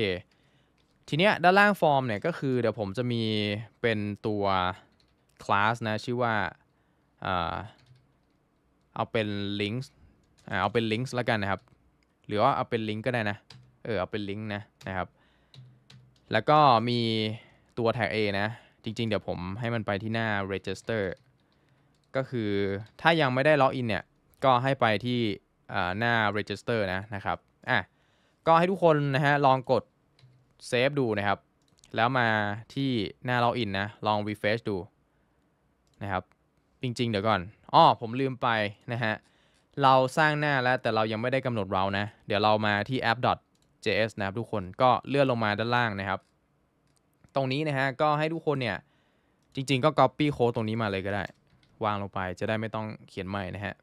ทีเนี้ยด้านล่างฟอร์มเนี่ยก็คือเดี๋ยวผมจะมีเป็นตัว class นะ ชื่อว่า เอาเป็น links เอาเป็น links แล้วกันนะครับ หรือว่าเอาเป็น link ก็ได้นะ เออเอาเป็น link นะนะครับ แล้วก็มีตัว tag A นะ จริง ๆ เดี๋ยวผมให้มันไปที่หน้า register ก็คือถ้ายังไม่ได้ล็อกอินเนี่ย ก็ให้ไปที่หน้า register นะนะครับ อะ ก็ให้ทุกคนนะฮะลองกด save ดูนะครับ แล้วมาที่หน้าล็อกอินนะ ลอง refresh ดูนะครับ จริง ๆ เดี๋ยวก่อนอ้อผมลืมไปนะฮะ เราสร้างหน้าแล้วแต่เรายังไม่ได้กำหนดเรานะ เดี๋ยวเรามาที่ app.js นะครับทุกคนก็เลื่อนลงมาด้านล่างนะครับ ตรงนี้นะฮะก็ให้ทุกคนเนี่ย จริง ๆ ก็ copy code ตรงนี้มาเลยก็ได้ วางลงไปจะได้ไม่ต้องเขียนใหม่นะฮะ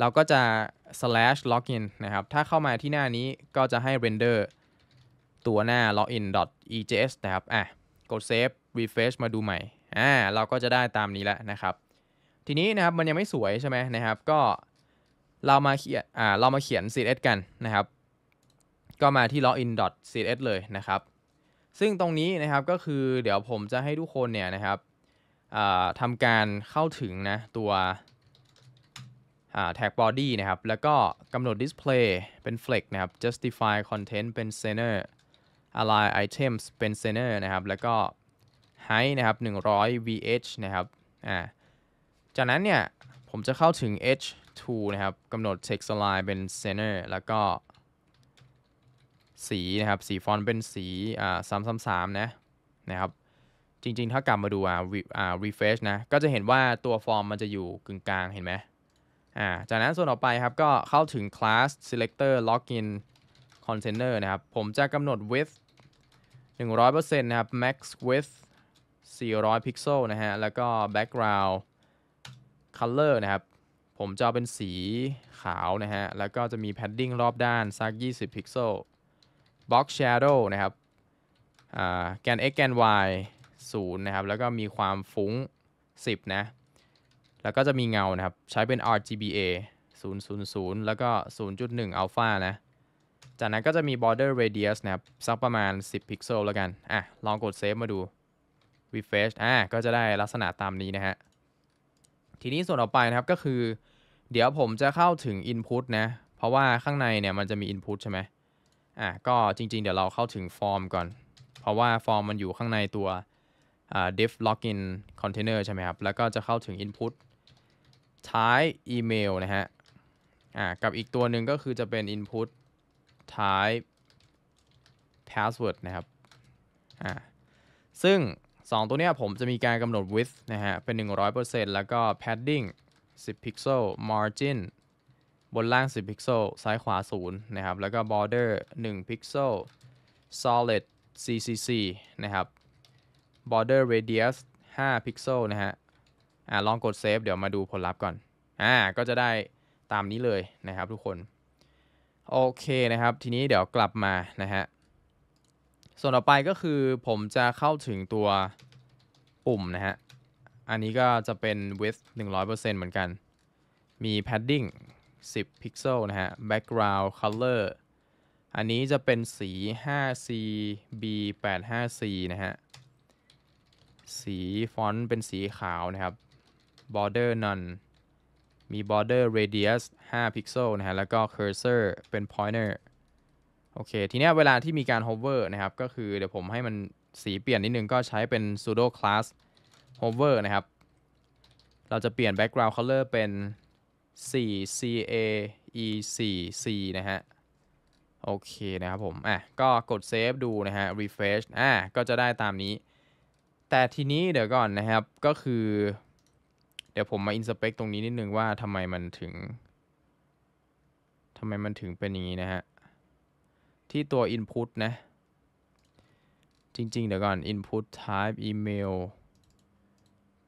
เราก็จะ slash login นะครับ ถ้าเข้ามาที่หน้านี้ก็จะให้ render ตัวหน้า login.ejs นะครับ อะ กด save refresh มาดูใหม่ อ่า เราก็จะได้ตามนี้แล้วนะครับ ทีนี้นะครับมันยังไม่สวยใช่ไหมนะครับ ก็เรามาเขียนอ่าเรามาเขียน css กันนะครับ ก็มาที่ login.css เลยนะครับ ซึ่งตรงนี้นะครับก็คือเดี๋ยวผมจะให้ทุกคนเนี่ยนะครับทำการเข้าถึงนะตัว tag body นะครับ แล้วก็กำหนด display เป็น flex นะครับ justify content เป็น center align items เป็น center นะครับ แล้วก็ height นะครับ 100 vh นะครับ อ่า จากนั้นเนี่ย ผมจะเข้าถึง h2 นะครับกำหนด text align เป็น center แล้วก็สีนะครับ สีฟอนต์เป็นสีอ่า333นะนะครับ จริง ๆ ถ้ากลับมาดูอ่าอ่า refresh นะ ก็จะเห็นว่าตัวฟอร์มมันจะอยู่กึ่งกลางเห็นไหมอ่าจากนั้นส่วนต่อไปครับ ก็เข้าถึง class selector login container นะครับ ผมจะกำหนด width 100%นะครับ max width 400 pixel นะฮะ แล้วก็ background color นะครับ ผมจะเอาเป็นสีขาวนะฮะ แล้วก็จะมี padding รอบด้านสัก 20 pixel box shadow นะครับแกน x แกน y 0 นะครับ แล้วก็มีความฟุ้ง 10 นะ แล้วก็จะมีเงานะครับ ใช้เป็น RGBA 000 แล้วก็ 0.1 alpha นะ จากนั้นก็จะมี border radius นะครับ สักประมาณ 10 พิกเซลแล้วกัน อะ ลองกดเซฟมาดู refresh อะก็จะได้ลักษณะตามนี้นะฮะ ทีนี้ส่วนต่อไปนะครับก็คือ เดี๋ยวผมจะเข้าถึง input นะ เพราะว่าข้างในเนี่ยมันจะมี input ใช่ไหมอะก็จริง ๆ เดี๋ยวเราเข้าถึง form ก่อน เพราะว่า form มันอยู่ข้างในตัวอ่า div login container ใช่ไหมครับ แล้วก็จะเข้าถึง input ท้าย email นะฮะ อ่า กับอีกตัวหนึ่งก็คือจะเป็น input type password นะครับ อ่า ซึ่ง 2 ตัวเนี้ยผมจะมีการกำหนด width นะฮะ เป็น 100%แล้วก็ padding 10 pixel margin บนล่าง 10 pixel ซ้ายขวา 0 นะครับ แล้วก็ border 1 pixel solid CCC นะครับ border radius 5 pixel นะฮะ อ่าลองกด save เดี๋ยวมาดูผลลัพธ์ก่อน อ่า ก็จะได้ตามนี้เลยนะครับทุกคน โอเคนะครับ ทีนี้เดี๋ยวกลับมานะฮะ ส่วนต่อไปก็คือผมจะเข้าถึงตัวปุ่มนะฮะ อันนี้ก็จะเป็น width 100%เหมือนกัน มี padding 10 pixel นะฮะ background color อันนี้จะเป็นสี 5C B 8 5 C นะฮะ สีฟอนต์เป็นสีขาวนะครับ border none มี border radius 5 pixel นะฮะ แล้วก็ cursor เป็น pointer โอเค ทีนี้เวลาที่มีการ hover นะครับ ก็คือเดี๋ยวผมให้มันสีเปลี่ยนนิดนึงก็ใช้เป็น pseudo class hover นะครับ เราจะเปลี่ยน background color เป็น 4 C A E 4 C นะฮะ โอเคนะครับผม อะ ก็กด save ดูนะฮะ refresh อะ ก็จะได้ตามนี้ แต่ทีนี้เดี๋ยวก่อนนะครับ ก็คือ เดี๋ยวผมมา inspect ตรงนี้นิดนึงว่าทำไมมันถึงทำไมมันถึงเป็นอย่างนี้นะฮะ ที่ตัว input นะ จริง ๆ เดี๋ยวก่อน input type email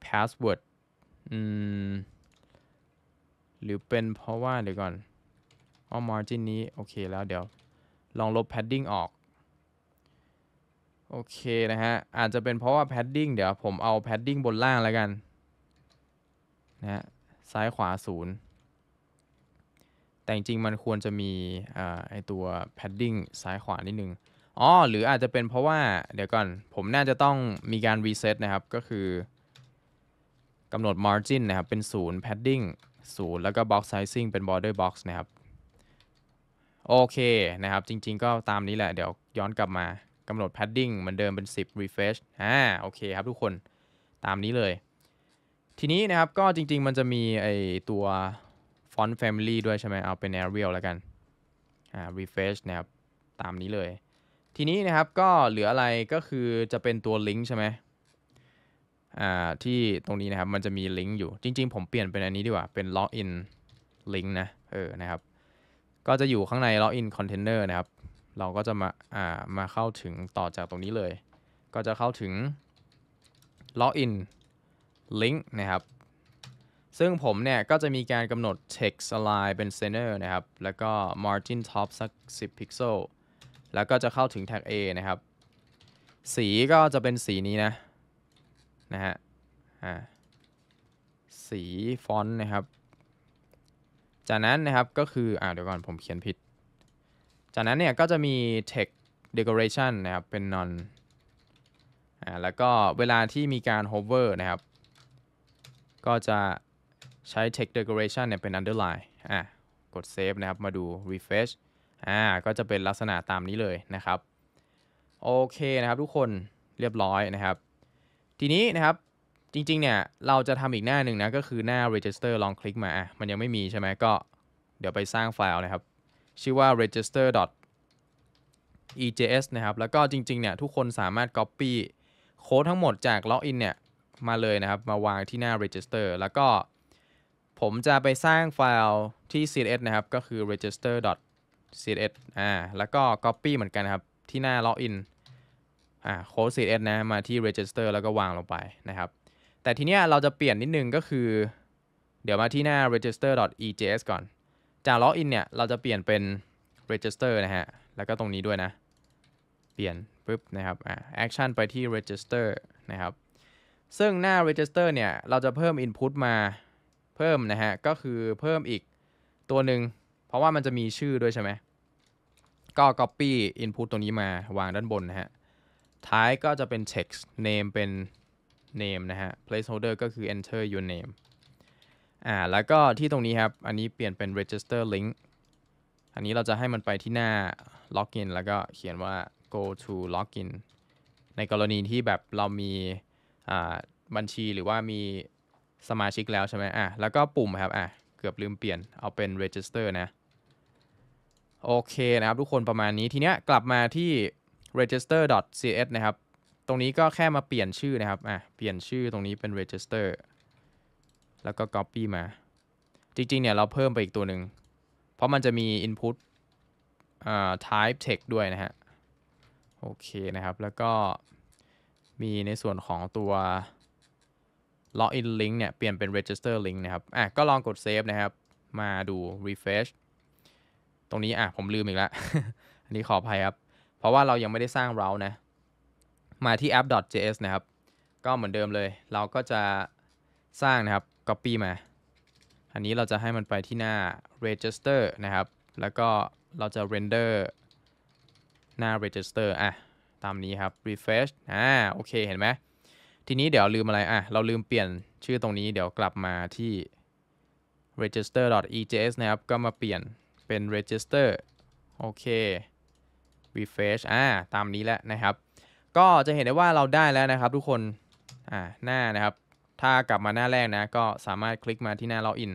password อืม หรือเป็นเพราะว่าเดี๋ยวก่อนอ๋อ margin นี้ โอเคแล้วเดี๋ยว ลองลบ padding ออก โอเคนะฮะ อาจจะเป็นเพราะว่า padding เดี๋ยวผมเอา padding บนล่างแล้วกัน นะฮะ ซ้ายขวาศูนย์ แต่จริงๆมันควรจะมีอไอตัว padding ซ้ายขวานิดนึงอ๋อหรืออาจจะเป็นเพราะว่าเดี๋ยวก่อนผมน่าจะต้องมีการ reset นะครับ ก็คือกำหนด margin นะครับ เป็น 0 padding 0 แล้วก็ box sizing เป็น border box นะครับ โอเคนะครับ จริง ๆ ก็ตามนี้แหละ เดี๋ยวย้อนกลับมากำหนด padding เหมือนเดิมเป็น 10 refresh อ่าโอเคครับทุกคนตามนี้เลย ทีนี้นะครับก็จริง ๆ มันจะมีไอตัว font family ด้วยใช่ไหมเอาเป็น Arial แล้วกันอ่า refresh นะครับตามนี้เลย ทีนี้นะครับก็เหลืออะไรก็คือจะเป็นตัว link ใช่ไหมอ่าที่ตรงนี้นะครับมันจะมีลิงก์อยู่จริง ๆ ผมเปลี่ยนเป็นอันนี้ดีกว่าเป็น login link นะเออนะครับก็จะอยู่ข้างใน login container นะครับ เราก็จะมาอ่ามาเข้าถึงต่อจากตรงนี้เลย ก็จะเข้าถึง login link นะครับ ซึ่งผมเนี่ยก็จะมีการกำหนด text align เป็น center นะครับ แล้วก็ margin top สัก 10 pixel แล้วก็จะเข้าถึง tag A นะครับ สีก็จะเป็นสีนี้นะ นะฮะ อ่า สีฟอนต์นะครับ จากนั้นนะครับก็คือ อ่าเดี๋ยวก่อนผมเขียนผิด จากนั้นเนี่ยก็จะมี text decoration นะครับ เป็น non อ่า แล้วก็เวลาที่มีการ hover นะครับ ก็จะ ใช้ text decoration เนี่ยเป็น underline อะกด save นะครับ มาดู refresh อ่า ก็จะเป็นลักษณะตามนี้เลยนะครับ โอเคนะครับทุกคนเรียบร้อยนะครับ ทีนี้นะครับจริงๆเนี่ยเราจะทำอีกหน้าหนึ่งนะก็คือหน้า register ลองคลิกมาอะมันยังไม่มีใช่ไหมก็เดี๋ยวไปสร้างไฟล์นะครับ ชื่อว่า register EJS นะครับ แล้วก็จริงๆเนี่ยทุกคนสามารถ copy โค้ดทั้งหมดจาก login เนี่ยมาเลยนะครับ มาวางที่หน้า register แล้วก็ ผมจะไปสร้างไฟล์ที่ CSS นะครับ ก็คือ register css อ่า แล้วก็ copy เหมือนกันครับ ที่หน้า login อ่าโค้ด css นะ มาที่ register แล้วก็วางลงไปนะครับ แต่ทีเนี้ยเราจะเปลี่ยนนิดนึงก็คือ เดี๋ยวมาที่หน้า register.ejs ก่อน จาก login เนี่ย เราจะเปลี่ยนเป็น register นะฮะ แล้วก็ตรงนี้ด้วยนะ เปลี่ยนปุ๊บนะครับอ่า action ไปที่ register นะครับ ซึ่งหน้า register เนี่ย เราจะเพิ่ม input มา เพิ่มนะฮะ ก็คือเพิ่มอีกตัวหนึ่ง เพราะว่ามันจะมีชื่อด้วยใช่ไหม ก็ copy input ตัวนี้มาวางด้านบนนะฮะ ท้ายก็จะเป็น text name เป็น name นะฮะ placeholder ก็คือ enter your name อ่า แล้วก็ที่ตรงนี้ครับ อันนี้เปลี่ยนเป็น register link อันนี้เราจะให้มันไปที่หน้า login แล้วก็เขียนว่า go to login ในกรณีที่แบบเรามีอ่าบัญชีหรือว่ามี สมาชิกแล้วใช่ไหมอะแล้วก็ปุ่มครับอะเกือบลืมเปลี่ยนเอาเป็น register นะโอเคนะครับทุกคนประมาณนี้ทีเนี้ยกลับมาที่ register.cs นะครับ ตรงนี้ก็แค่มาเปลี่ยนชื่อนะครับอะเปลี่ยนชื่อตรงนี้เป็น register แล้วก็ copy มา จริงๆเนี่ยเราเพิ่มไปอีกตัวหนึ่งเพราะมันจะมี input อ่า type text ด้วยนะฮะ โอเคนะครับ แล้วก็มีในส่วนของตัว login link เนี่ยเปลี่ยนเป็น register link นะครับ อะก็ลองกด save นะครับ มาดู refresh ตรงนี้อะผมลืมอีกแล้ว อันนี้ขออภัยครับ เพราะว่าเรายังไม่ได้สร้าง route นะ มาที่ app.js นะครับ ก็เหมือนเดิมเลย เราก็จะสร้างนะครับ copy มา อันนี้เราจะให้มันไปที่หน้า register นะครับ แล้วก็เราจะ render หน้า register อะ ตามนี้ครับ refresh อ่า โอเค เห็นไหม ทีนี้เดี๋ยวลืมอะไรอะเราลืมเปลี่ยนชื่อตรงนี้เดี๋ยวกลับมาที่ register.ejs นะครับ ก็มาเปลี่ยนเป็น register โอเค refresh อ่า ตามนี้แล้วนะครับ ก็จะเห็นได้ว่าเราได้แล้วนะครับทุกคน อ่า หน้านะครับ ถ้ากลับมาหน้าแรกนะ ก็สามารถคลิกมาที่หน้า login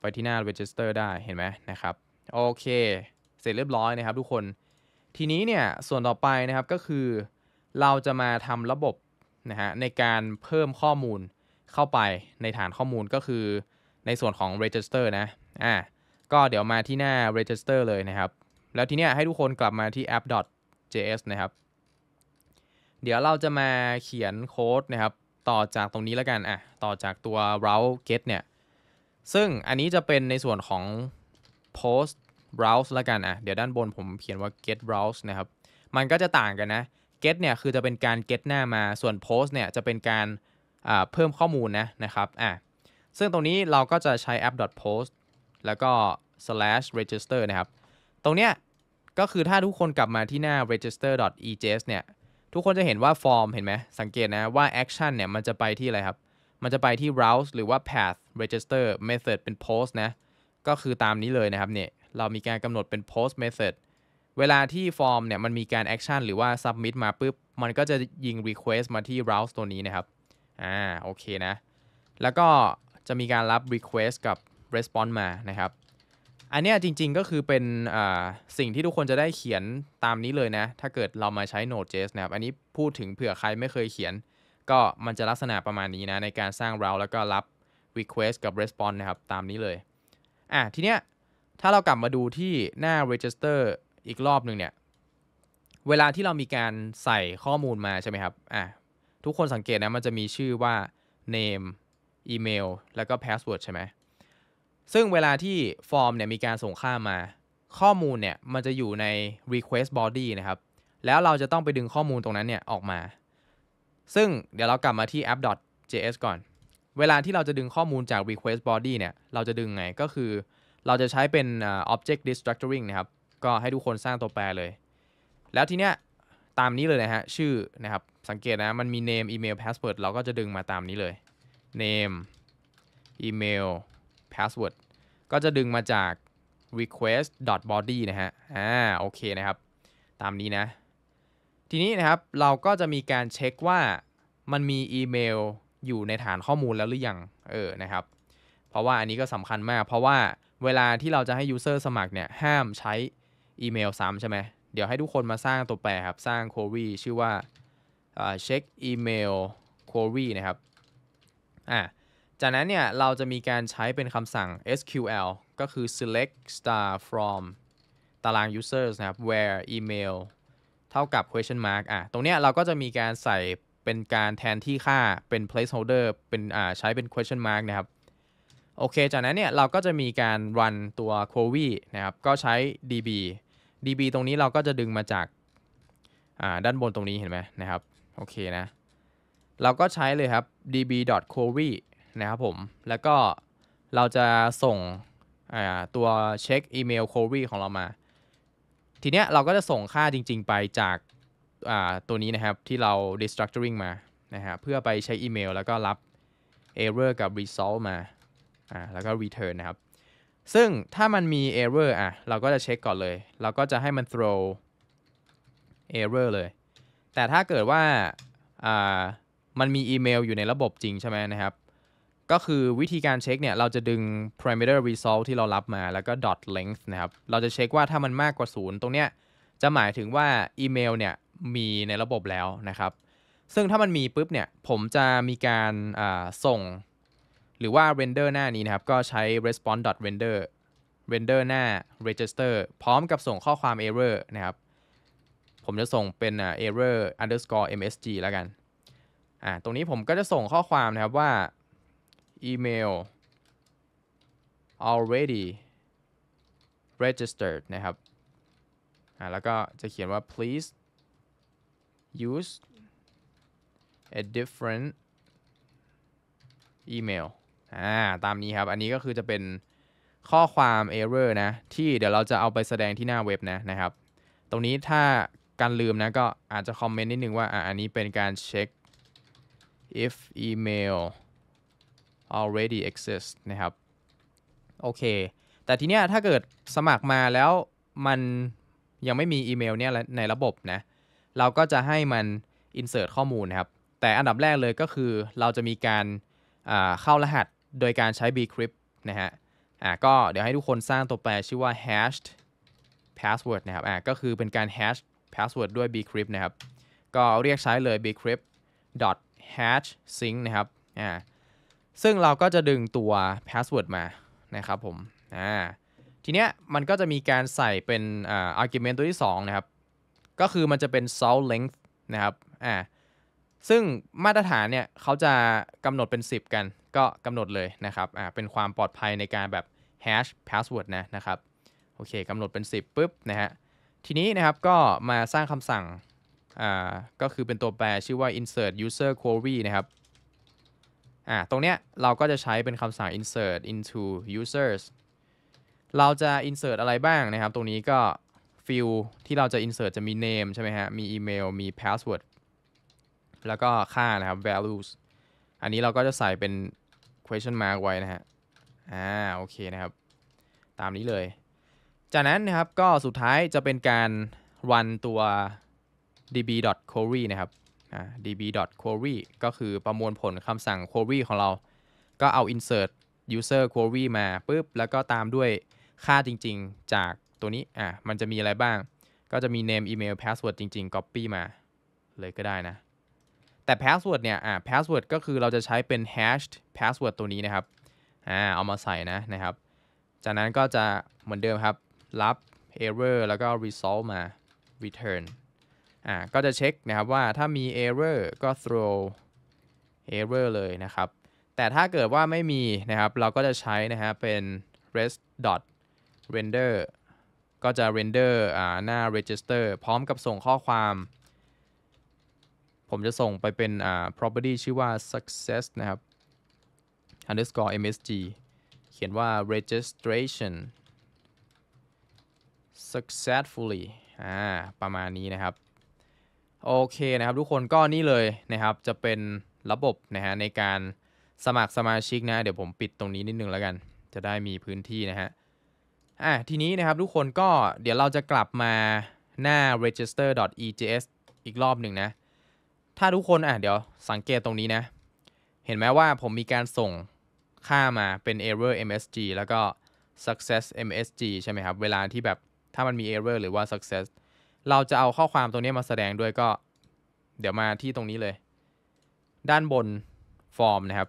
ไปที่หน้า register ได้ เห็นไหมนะครับ โอเค เสร็จเรียบร้อยนะครับทุกคน ทีนี้เนี่ย ส่วนต่อไปนะครับก็คือ เราจะมาทำระบบ นะฮะในการเพิ่มข้อมูลเข้าไปในฐานข้อมูลก็คือในส่วนของ register นะอ่าก็เดี๋ยวมาที่หน้า register เลยนะครับ แล้วทีเนี้ยให้ทุกคนกลับมาที่ app.js นะครับ เดี๋ยวเราจะมาเขียนโค้ดนะครับ ต่อจากตรงนี้แล้วกันอะต่อจากตัว route get เนี่ย ซึ่งอันนี้จะเป็นในส่วนของ post browse แล้วกันอะเดี๋ยวด้านบนผมเขียนว่า get browse นะครับ มันก็จะต่างกันนะ get เนี่ยคือจะเป็นการ get หน้ามา ส่วน post เนี่ยจะเป็นการเพิ่มข้อมูลนะนะครับอะซึ่งตรงนี้เราก็จะใช้ app.post แล้วก็ slash register นะครับ ตรงเนี้ยก็คือถ้าทุกคนกลับมาที่หน้า register.ejs เนี่ย ทุกคนจะเห็นว่า form เห็นไหม สังเกตนะว่า action เนี่ยมันจะไปที่อะไรครับ มันจะไปที่ browse หรือว่า path register method เป็น post นะ ก็คือตามนี้เลยนะครับเนี่ย เรามีการกำหนดเป็น post method เวลาที่ form เนี่ยมันมีการ action หรือว่า submit มาปุ๊บ มันก็จะยิง request มาที่ browse ตัวนี้นะครับ อ่า โอเคนะ แล้วก็จะมีการรับ request กับ response มานะครับ อันเนี้ยจริงๆก็คือเป็นสิ่งที่ทุกคนจะได้เขียนตามนี้เลยนะ ถ้าเกิดเรามาใช้ Node.js นะครับ อันนี้พูดถึงเผื่อใครไม่เคยเขียน ก็มันจะลักษณะประมาณนี้นะ ในการสร้าง route แล้วก็รับ request กับ response นะครับ ตามนี้เลย อะทีเนี้ยถ้าเรากลับมาดูที่หน้า register อีกรอบหนึ่งเนี่ย เวลาที่เรามีการใส่ข้อมูลมาใช่ไหมครับอะทุกคนสังเกตนะมันจะมีชื่อว่า name email แล้วก็ password ใช่ไหมซึ่งเวลาที่ฟอร์มเนี่ยมีการส่งค่ามา ข้อมูลเนี่ยมันจะอยู่ใน request body นะครับ แล้วเราจะต้องไปดึงข้อมูลตรงนั้นเนี่ยออกมา ซึ่งเดี๋ยวเรากลับมาที่ app.js ก่อน เวลาที่เราจะดึงข้อมูลจาก request body เนี่ย เราจะดึงไงก็คือเราจะใช้เป็น object destructuring นะครับ ก็ให้ทุกคนสร้างตัวแปรเลย แล้วทีเนี้ยตามนี้เลยนะฮะ ชื่อนะครับ สังเกตนะ มันมี name email password เราก็จะดึงมาตามนี้เลย name email password ก็จะดึงมาจาก request body นะฮะ อ่า โอเคนะครับ ตามนี้นะ ทีนี้นะครับ เราก็จะมีการเช็คว่ามันมีอีเมลอยู่ในฐานข้อมูลแล้วหรือยัง เออ นะครับ เพราะว่าอันนี้ก็สำคัญมาก เพราะว่าเวลาที่เราจะให้ user สมัครเนี่ย ห้ามใช้ อีเมลซ้ำใช่ไหมเดี๋ยวให้ทุกคนมาสร้างตัวแปรครับ สร้าง query ชื่อว่าเช็คอีเมล query นะครับอ่าจากนั้นเนี่ยเราจะมีการใช้เป็นคำสั่ง SQL ก็คือ select star from ตาราง users นะครับ where email เท่ากับ question mark อะ ตรงเนี้ยเราก็จะมีการใส่เป็นการแทนที่ค่าเป็น placeholder เป็นอ่าใช้เป็น question mark นะครับ โอเค จากนั้นเนี่ยเราก็จะมีการ run ตัว query นะครับ ก็ใช้ db db ตรงนี้เราก็จะดึงมาจากอ่าด้านบนตรงนี้เห็นไหมนะครับโอเคนะเราก็ใช้เลยครับ db.query นะครับผม แล้วก็เราจะส่งตัวเช็คอีเมล query ของเรามา ทีเนี้ยเราก็จะส่งค่าจริง ๆ ไปจากตัวนี้นะครับ ที่เรา destructuring มานะฮะเพื่อไปใช้อีเมล แล้วก็รับ error กับ result มาอ่าแล้วก็ return นะครับ ซึ่งถ้ามันมี error อะ เราก็จะเช็คก่อนเลย เราก็จะให้มัน throw error เลย แต่ถ้าเกิดว่าอ่ามันมีอีเมลอยู่ในระบบจริงใช่ไหมนะครับ ก็คือวิธีการเช็คเนี่ย เราจะดึง parameter result ที่เรารับมาแล้วก็ dot length นะครับ เราจะเช็คว่าถ้ามันมากกว่าศูนย์ตรงเนี้ย จะหมายถึงว่าอีเมลเนี่ยมีในระบบแล้วนะครับ ซึ่งถ้ามันมีปุ๊บเนี่ย ผมจะมีการส่ง หรือว่า render หน้านี้นะครับ ก็ใช้ response render render หน้า register พร้อมกับส่งข้อความ error นะครับ ผมจะส่งเป็น error underscore msg แล้วกัน อ่า ตรงนี้ผมก็จะส่งข้อความนะครับว่า email already registered นะครับ อ่า แล้วก็จะเขียนว่า please use a different email อ่าตามนี้ครับ อันนี้ก็คือจะเป็นข้อความ error นะ ที่เดี๋ยวเราจะเอาไปแสดงที่หน้าเว็บนะนะครับ ตรงนี้ถ้าการลืมนะก็อาจจะคอมเมนต์นิดนึงว่าอ่าอันนี้เป็นการเช็ค if email already exists นะครับ โอเค แต่ทีเนี้ยถ้าเกิดสมัครมาแล้วมันยังไม่มีอีเมลเนี่ยในระบบนะ เราก็จะให้มัน insert ข้อมูลนะครับ แต่อันดับแรกเลยก็คือเราจะมีการเข้ารหัส โดยการใช้ bcrypt นะฮะอ่าก็เดี๋ยวให้ทุกคนสร้างตัวแปรชื่อว่า hashed password นะครับอ่าก็คือเป็นการ hash password ด้วย bcrypt นะครับ ก็เรียกใช้เลย bcrypt hash sync นะครับอ่าซึ่งเราก็จะดึงตัว password มานะครับผมอ่าทีเนี้ยมันก็จะมีการใส่เป็นอ่า argument ตัวที่ 2 นะครับ ก็คือมันจะเป็น salt length นะครับอ่า ซึ่งมาตรฐานเนี่ยเขาจะกำหนดเป็น 10 กัน ก็กำหนดเลยนะครับอ่าเป็นความปลอดภัยในการแบบ hash password นะนะครับโอเคกำหนดเป็น 10ปุ๊บนะฮะทีนี้นะครับก็มาสร้างคำสั่งอ่าก็คือเป็นตัวแปรชื่อว่า insert user query นะครับอ่าตรงเนี้ยเราก็จะใช้เป็นคำสั่ง insert into users เราจะ insert อะไรบ้างนะครับ ตรงนี้ก็ field ที่เราจะ insert จะมี name ใช่ไหมฮะ มี email มี password แล้วก็ค่านะครับ values อันนี้เราก็จะใส่เป็น question mark ไว้นะฮะ อ่า โอเคนะครับ ตามนี้เลย จากนั้นนะครับก็สุดท้ายจะเป็นการ run ตัว db.query นะครับ db.query ก็คือประมวลผลคำสั่ง query ของเรา ก็เอา insert user query มาปุ๊บ แล้วก็ตามด้วยค่าจริง ๆ จากตัวนี้ อะ มันจะมีอะไรบ้าง ก็จะมี name email password จริง ๆ copy มาเลยก็ได้นะ แต่ password เนี่ยอะ password ก็คือเราจะใช้เป็น hashed password ตัวนี้นะครับอ่าเอามาใส่นะนะครับ จากนั้นก็จะเหมือนเดิมครับ รับ error แล้วก็ result มา return อ่าก็จะเช็คนะครับว่าถ้ามี error ก็ throw error เลยนะครับ แต่ถ้าเกิดว่าไม่มีนะครับ เราก็จะใช้นะฮะเป็น rest dot render ก็จะ render อ่าหน้า register พร้อมกับส่งข้อความ ผมจะส่งไปเป็นอ่า property ชื่อว่า success นะครับ underscore msg เขียนว่า registration successfully อ่า ประมาณนี้นะครับ โอเคนะครับทุกคนก็นี่เลยนะครับ จะเป็นระบบนะฮะในการสมัครสมาชิกนะ เดี๋ยวผมปิดตรงนี้นิดนึงแล้วกัน จะได้มีพื้นที่นะฮะ อะทีนี้นะครับทุกคนก็เดี๋ยวเราจะกลับมาหน้า register.ejs อีกรอบหนึ่งนะ ถ้าทุกคนอะเดี๋ยวสังเกตตรงนี้นะ เห็นไหมว่าผมมีการส่งค่ามาเป็น error msg แล้วก็ success msg ใช่ไหมครับ เวลาที่แบบถ้ามันมี error หรือว่า success เราจะเอาข้อความตรงนี้มาแสดงด้วยก็ เดี๋ยวมาที่ตรงนี้เลย ด้านบนฟอร์มนะครับ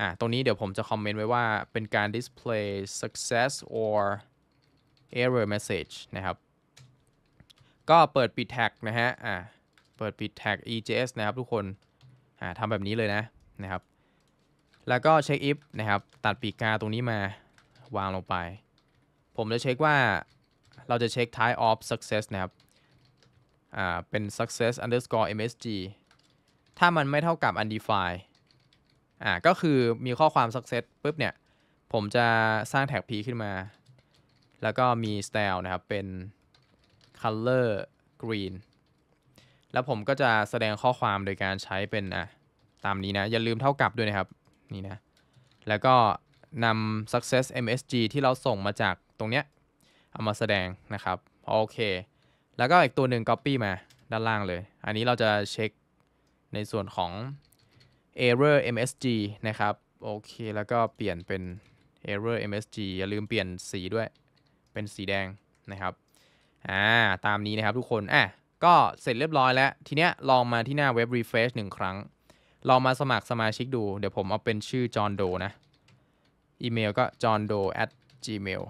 อ่าตรงนี้เดี๋ยวผมจะคอมเมนต์ไว้ว่าเป็นการ display success or error message นะครับ ก็เปิดปิดแท็กนะฮะอ่า เปิดปิดแท็ก EJS นะครับทุกคนทำแบบนี้เลยนะนะครับ แล้วก็เช็ค if นะครับ ตัดปีกกาตรงนี้มาวางลงไป ผมจะเช็คว่าเราจะเช็ค type of success นะครับอ่าเป็น success underscore msg ถ้ามันไม่เท่ากับ undefined อ่าก็คือมีข้อความ success ปุ๊บเนี่ย ผมจะสร้างแท็ก p ขึ้นมา แล้วก็มี style นะครับ เป็น color green แล้วผมก็จะแสดงข้อความโดยการใช้เป็นอะตามนี้นะ อย่าลืมเท่ากับด้วยนะครับนี่นะ แล้วก็นำ success msg ที่เราส่งมาจากตรงเนี้ยเอามาแสดงนะครับโอเค แล้วก็อีกตัวหนึ่ง copy มาด้านล่างเลย อันนี้เราจะเช็คในส่วนของ error msg นะครับโอเค แล้วก็เปลี่ยนเป็น error msg อย่าลืมเปลี่ยนสีด้วย เป็นสีแดงนะครับ อ่า ตามนี้นะครับทุกคน อะ ก็เสร็จเรียบร้อยแล้ว ทีเนี้ยลองมาที่หน้าเว็บ refresh หนึ่งครั้ง ลองมาสมัครสมาชิกดู เดี๋ยวผมเอาเป็นชื่อ John Doe นะ อีเมลก็ johndoe at gmail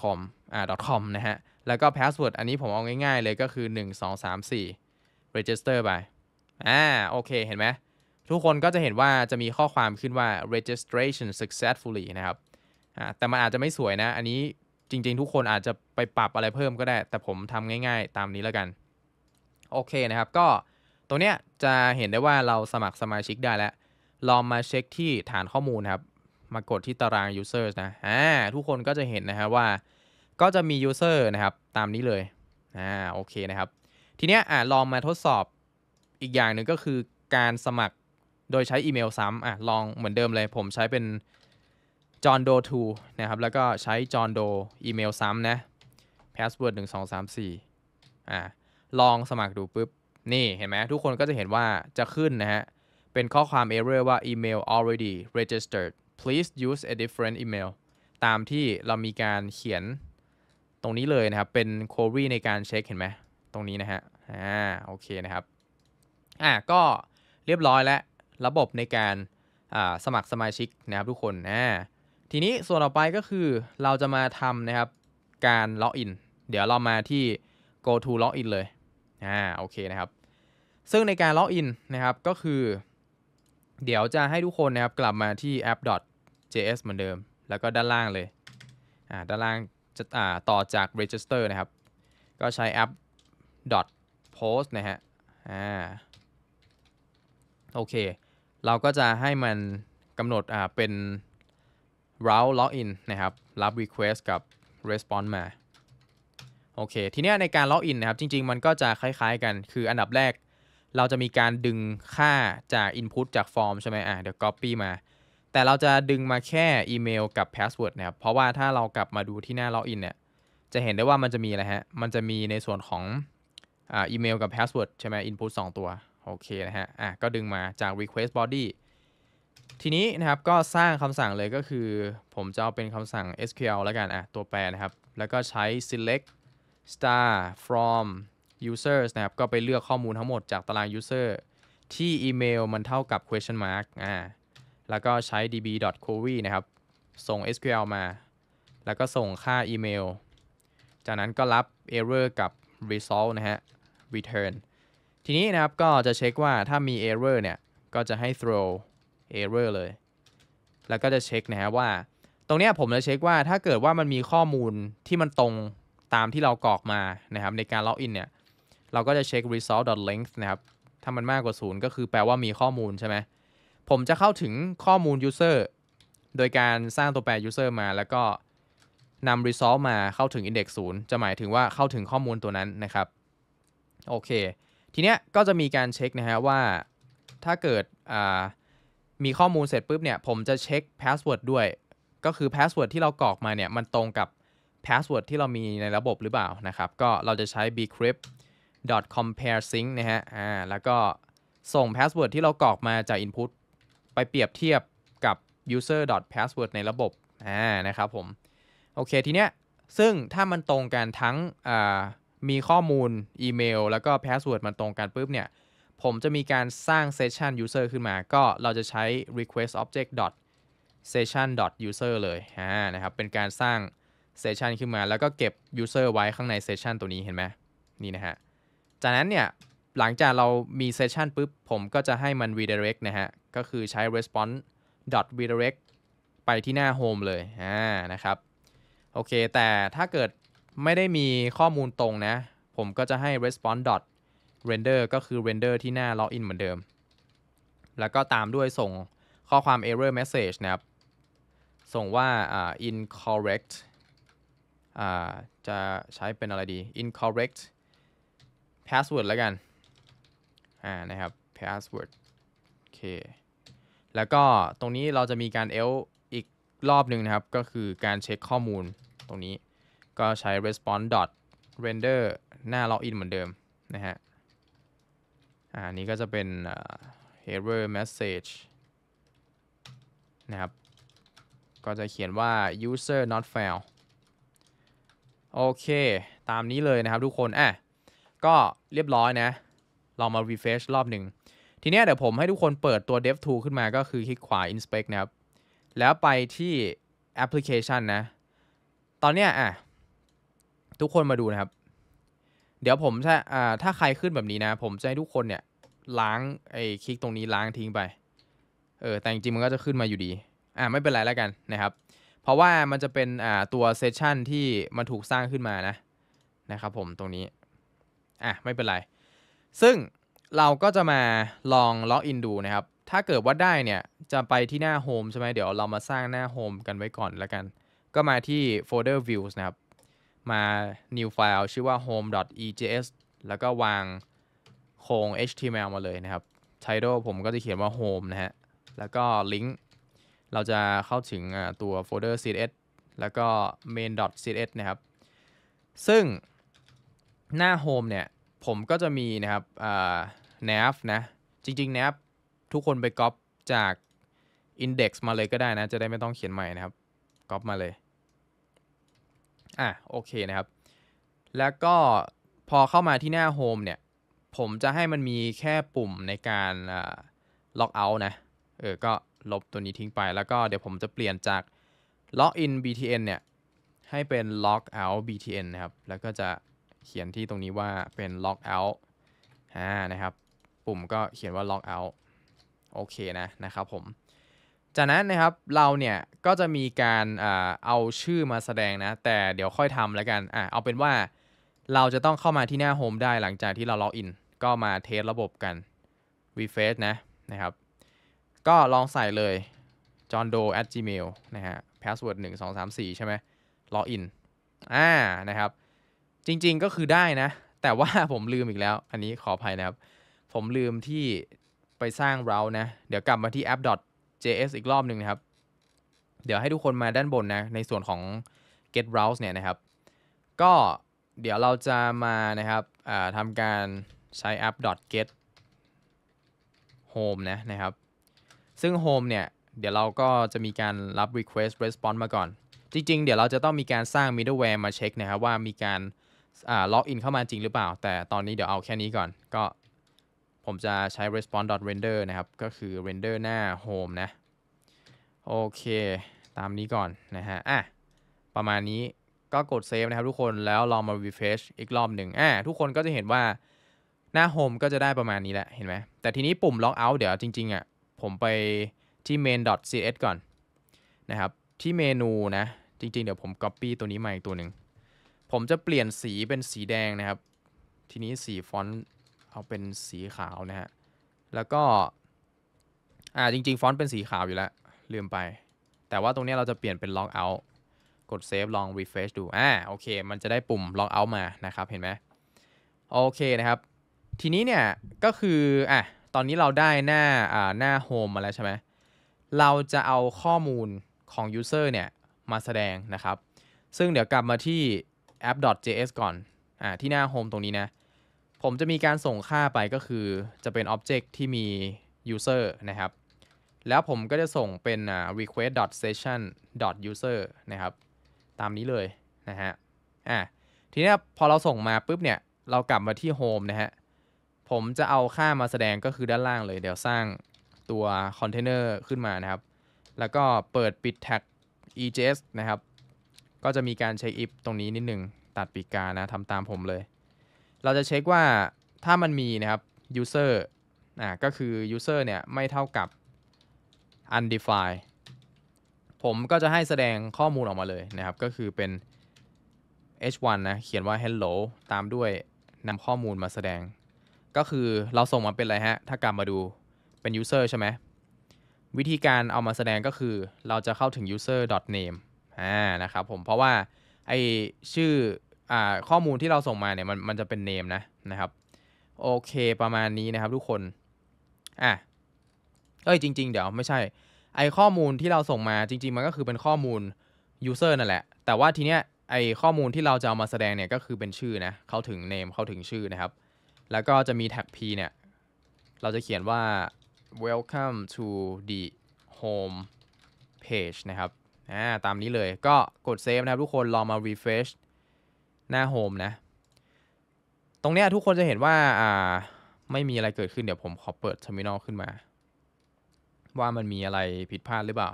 com อ่า com นะฮะ แล้วก็ password อันนี้ผมเอาง่ายๆเลยก็คือ 1 2 3 4 register ไป อ่า โอเค เห็นไหม ทุกคนก็จะเห็นว่าจะมีข้อความขึ้นว่า registration successfully นะครับ อ่า แต่มันอาจจะไม่สวยนะ อันนี้จริงๆ ทุกคนอาจจะไปปรับอะไรเพิ่มก็ได้ แต่ผมทำง่ายๆ ตามนี้แล้วกัน โอเคนะครับ ก็ตรงเนี้ยจะเห็นได้ว่าเราสมัครสมาชิกได้แล้ว ลองมาเช็คที่ฐานข้อมูลครับ มากดที่ตาราง users นะอ่าทุกคนก็จะเห็นนะครับว่า ก็จะมี user นะครับ ตามนี้เลยอ่าโอเคนะครับ ทีเนี้ยอ่าลองมาทดสอบอีกอย่างหนึ่งก็คือการสมัครโดยใช้อีเมลซ้ำอะลองเหมือนเดิมเลยผมใช้เป็น john doe 2นะครับ แล้วก็ใช้ john doe อีเมลซ้ำนะ password 1 2 3 4อ่า ลองสมัครดูปุ๊บ นี่เห็นไหมทุกคนก็จะเห็นว่าจะขึ้นนะฮะ เป็นข้อความ error ว่า email already registered please use a different email ตามที่เรามีการเขียนตรงนี้เลยนะครับ เป็น query ในการเช็คเห็นไหมตรงนี้นะฮะ อ่า โอเคนะครับ อ่า ก็เรียบร้อยแล้ว ระบบในการอ่าสมัครสมาชิกนะครับทุกคนอ่าทีนี้ส่วนต่อไปก็คือเราจะมาทำนะครับการล็อกอิน เดี๋ยวเรามาที่ go to login เลย อ่าโอเคนะครับ ซึ่งในการล็อกอินนะครับก็คือ เดี๋ยวจะให้ทุกคนนะครับกลับมาที่ app.js เหมือนเดิม แล้วก็ด้านล่างเลยอ่าด้านล่างจะอ่าต่อจาก register นะครับ ก็ใช้ app.post นะฮะอ่าโอเค เราก็จะให้มันกำหนดอ่าเป็น route login นะครับ รับ request กับ response มา โอเค ทีนี้ในการล็อกอินนะครับ จริง ๆ มันก็จะคล้าย ๆ กัน คืออันดับแรก เราจะมีการดึงค่าจาก Input จากฟอร์มใช่ไหมอะเดี๋ยว Copy มา แต่เราจะดึงมาแค่อีเมลกับ Password นะครับ เพราะว่าถ้าเรากลับมาดูที่หน้าล็อกอินเนี่ย จะเห็นได้ว่ามันจะมีอะไรฮะ มันจะมีในส่วนของอ่าอีเมลกับ Password ใช่ไหม Input 2 ตัว โอเคนะฮะ อะ ก็ดึงมาจาก Request Body ทีนี้นะครับก็สร้างคำสั่งเลยก็คือ ผมจะเอาเป็นคำสั่ง SQL แล้วกันอะตัวแปรนะครับ แล้วก็ใช้ select star from users นะครับ ก็ไปเลือกข้อมูลทั้งหมดจากตาราง user ที่อีเมลมันเท่ากับ question mark อ่า แล้วก็ใช้ db.query นะครับ ส่ง SQL มา แล้วก็ส่งค่าอีเมล จากนั้นก็รับ error กับ result นะฮะ return ทีนี้นะครับก็จะเช็คว่าถ้ามี error เนี่ย ก็จะให้ throw error เลย แล้วก็จะเช็คนะฮะว่า ตรงเนี้ยผมจะเช็คว่าถ้าเกิดว่ามันมีข้อมูลที่มันตรง ตามที่เรากรอกมานะครับในการล็อกอินเนี่ยเราก็จะเช็ค result length นะครับถ้ามันมากกว่า 0 ก็คือแปลว่ามีข้อมูลใช่ไหมผมจะเข้าถึงข้อมูล user โดยการสร้างตัวแปร user มา แล้วก็นำ result มาเข้าถึง index 0 จะหมายถึงว่าเข้าถึงข้อมูลตัวนั้นนะครับโอเค ทีเนี้ยก็จะมีการเช็คนะฮะว่าถ้าเกิดมีข้อมูลเสร็จปุ๊บเนี่ยผมจะเช็ค password ด้วย ก็คือ password ที่เรากรอกมาเนี่ยมันตรงกับ password ที่เรามีในระบบหรือเปล่านะครับ ก็เราจะใช้ bcrypt compare sync นะฮะอ่าแล้วก็ส่ง password ที่เรากรอกมาจาก input ไปเปรียบเทียบกับ user password ในระบบอ่านะครับผม โอเคทีเนี้ยซึ่งถ้ามันตรงกันทั้งอ่ามีข้อมูลอีเมล แล้วก็ password มันตรงกันปุ๊บเนี่ยผมจะมีการสร้าง session user ขึ้นมา ก็เราจะใช้ request object session user เลยอ่านะครับเป็นการสร้าง session ขึ้นมาแล้วก็เก็บ user ไว้ข้างใน session ตัวนี้เห็นไหมนี่นะฮะ จากนั้นเนี่ย หลังจากเรามี session ปุ๊บ ผมก็จะให้มัน redirect นะฮะ ก็คือใช้ response dot redirect ไปที่หน้า home เลย อ่า นะครับ โอเค แต่ถ้าเกิดไม่ได้มีข้อมูลตรงนะ ผมก็จะให้ response dot render ก็คือ render ที่หน้า login เหมือนเดิม แล้วก็ตามด้วยส่งข้อความ error message นะครับ ส่งว่าอ่า incorrect จะใช้เป็นอะไรดี incorrect password แล้วกัน อ่า นะครับ password โอเค แล้วก็ตรงนี้เราจะมีการ else อีกรอบหนึ่งนะครับ ก็คือการเช็คข้อมูลตรงนี้ ก็ใช้ response dot render หน้า login เหมือนเดิม นะฮะ อ่า นี้ก็จะเป็น error message นะครับ ก็จะเขียนว่า user not found โอเค ตามนี้เลยนะครับทุกคนอะก็เรียบร้อยนะเรามา refresh รอบหนึ่ง ทีนี้เดี๋ยวผมให้ทุกคนเปิดตัว dev tool ขึ้นมาก็คือคลิกขวา inspect นะครับ แล้วไปที่ application นะ ตอนเนี้ยอะ ทุกคนมาดูนะครับ เดี๋ยวผมจะอ่าถ้าใครขึ้นแบบนี้นะ ผมจะให้ทุกคนเนี่ยล้างไอ้คลิกตรงนี้ล้างทิ้งไป เออ แต่จริงมันก็จะขึ้นมาอยู่ดี อ่าไม่เป็นไรแล้วกันนะครับ เพราะว่ามันจะเป็นอ่าตัวเซสชันที่มันถูกสร้างขึ้นมานะนะครับผมตรงนี้ อะ ไม่เป็นไร ซึ่งเราก็จะมาลองล็อกอินดูนะครับ ถ้าเกิดว่าได้เนี่ย จะไปที่หน้า Home ใช่ไหมเดี๋ยวเรามาสร้างหน้า Home กันไว้ก่อนแล้วกัน ก็มาที่โฟลเดอร์ views นะครับ มา new file ชื่อว่า home.ejs แล้วก็วางโครง html มาเลยนะครับ title ผมก็จะเขียนว่า home นะฮะ แล้วก็ link เราจะเข้าถึงตัวโฟลเดอร์ css แล้วก็ main.css นะครับ ซึ่งหน้า home เนี่ย ผมก็จะมีนะครับ nav นะ จริงๆ nav ทุกคนไปก๊อปจาก index มาเลยก็ได้นะ จะได้ไม่ต้องเขียนใหม่นะครับก๊อปมาเลย อะ โอเคนะครับ แล้วก็พอเข้ามาที่หน้า home เนี่ย ผมจะให้มันมีแค่ปุ่มในการล็อกเอาท์นะ เออ ก็ ลบตัวนี้ทิ้งไป แล้วก็เดี๋ยวผมจะเปลี่ยนจาก login btn เนี่ย ให้เป็น log out btn นะครับ แล้วก็จะเขียนที่ตรงนี้ว่าเป็น log out อ่านะครับ ปุ่มก็เขียนว่า log out โอเคนะนะครับผม จากนั้นนะครับเราเนี่ยก็จะมีการเอาชื่อมาแสดงนะ แต่เดี๋ยวค่อยทำแล้วกันอะเอาเป็นว่าเราจะต้องเข้ามาที่หน้าโฮมได้หลังจากที่เราล็อกอินก็มาเทสระบบกัน refresh นะนะครับ ก็ลองใส่เลย john doe at gmail นะฮะ password 1 2 3 4 ใช่ไหมล็อกอินอ่านะครับ จริงๆก็คือได้นะ แต่ว่าผมลืมอีกแล้ว อันนี้ขออภัยนะครับ ผมลืมที่ไปสร้างเรานะ เดี๋ยวกลับมาที่ app js อีกรอบหนึ่งนะครับ เดี๋ยวให้ทุกคนมาด้านบนนะ ในส่วนของ get browse เนี่ยนะครับ ก็เดี๋ยวเราจะมานะครับทำการใช้ app get home นะนะครับ ซึ่ง home เนี่ย เดี๋ยวเราก็จะมีการรับ request response มาก่อน จริง ๆ เดี๋ยวเราจะต้องมีการสร้าง middleware มาเช็คนะครับว่ามีการล็อกอินเข้ามาจริงหรือเปล่า แต่ตอนนี้เดี๋ยวเอาแค่นี้ก่อน ก็ผมจะใช้ response render นะครับ ก็คือ render หน้า home นะ โอเค ตามนี้ก่อนนะฮะ อะ ประมาณนี้ก็กด save นะครับทุกคน แล้วลองมา refresh อีกรอบหนึ่งอะทุกคนก็จะเห็นว่าหน้า home ก็จะได้ประมาณนี้แหละ เห็นไหม แต่ทีนี้ปุ่ม log out เดี๋ยวจริง ๆอะ ผมไปที่ main.cs ก่อนนะครับ ที่เมนูนะ จริง ๆ เดี๋ยวผม copy ตัวนี้มาอีกตัวหนึ่ง ผมจะเปลี่ยนสีเป็นสีแดงนะครับ ทีนี้สีฟอนต์เอาเป็นสีขาวนะฮะ แล้วก็ อ่า จริง ๆ ฟอนต์เป็นสีขาวอยู่แล้ว ลืมไป แต่ว่าตรงนี้เราจะเปลี่ยนเป็น log out กด save ลอง refresh ดู อ่า โอเค มันจะได้ปุ่ม log out มานะครับ เห็นไหม โอเคนะครับ ทีนี้เนี่ย ก็คือ อะ ตอนนี้เราได้หน้าอ่าหน้า home มาแล้วใช่ไหมเราจะเอาข้อมูลของ user เนี่ย มาแสดงนะครับ ซึ่งเดี๋ยวกลับมาที่ app.js ก่อนอ่าที่หน้า home ตรงนี้นะ ผมจะมีการส่งค่าไปก็คือจะเป็น object ที่มี user นะครับ แล้วผมก็จะส่งเป็น request.session.user นะครับ ตามนี้เลยนะฮะอะทีนี้พอเราส่งมาปุ๊บเนี่ย เรากลับมาที่ home นะฮะ ผมจะเอาค่ามาแสดงก็คือด้านล่างเลย เดี๋ยวสร้างตัวคอนเทนเนอร์ขึ้นมานะครับ แล้วก็เปิดปิด tag EJS นะครับ ก็จะมีการเช็ค if ตรงนี้นิดหนึ่งตัดปีกานะทำตามผมเลย เราจะเช็คว่าถ้ามันมีนะครับ user อ่าก็คือ user เนี่ยไม่เท่ากับ undefined ผมก็จะให้แสดงข้อมูลออกมาเลยนะครับ ก็คือเป็น h1 นะ เขียนว่า hello ตามด้วยนำข้อมูลมาแสดง ก็คือเราส่งมาเป็นอะไรฮะ ถ้ากลับมาดูเป็น user ใช่ไหม วิธีการเอามาแสดงก็คือเราจะเข้าถึง user name อ่านะครับผมเพราะว่าไอชื่ออ่าข้อมูลที่เราส่งมาเนี่ยมันมันจะเป็น name นะนะครับ โอเคประมาณนี้นะครับทุกคนอะเอ้ยจริง ๆ เดี๋ยวไม่ใช่ ไอข้อมูลที่เราส่งมาจริง ๆ มันก็คือเป็นข้อมูล user นั่นแหละ แต่ว่าทีเนี้ยไอข้อมูลที่เราจะเอามาแสดงเนี่ยก็คือเป็นชื่อนะ เข้าถึง name เข้าถึงชื่อนะครับ แล้วก็จะมี tag p เนี่ย เราจะเขียนว่า welcome to the home page นะครับอ่าตามนี้เลยก็กด save นะครับทุกคนลองมา refresh หน้า home นะ ตรงเนี้ยทุกคนจะเห็นว่าอ่าไม่มีอะไรเกิดขึ้นเดี๋ยวผมขอเปิด terminal ขึ้นมา ว่ามันมีอะไรผิดพลาดหรือเปล่า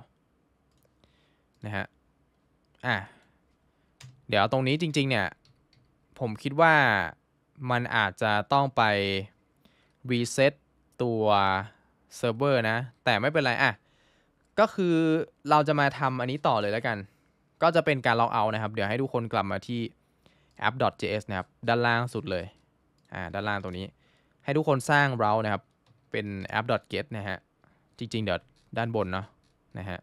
นะฮะ อะ เดี๋ยวตรงนี้จริง ๆ เนี่ย ผมคิดว่า มันอาจจะต้องไป reset ตัวเซิร์ฟเวอร์นะ แต่ไม่เป็นไรอะ ก็คือเราจะมาทำอันนี้ต่อเลยแล้วกัน ก็จะเป็นการ logout นะครับ เดี๋ยวให้ทุกคนกลับมาที่ app.js นะครับ ด้านล่างสุดเลย อ่า ด้านล่างตรงนี้ ให้ทุกคนสร้าง route นะครับ เป็น app.get นะฮะ จริงๆเดี๋ยวด้านบนเนาะ นะฮะ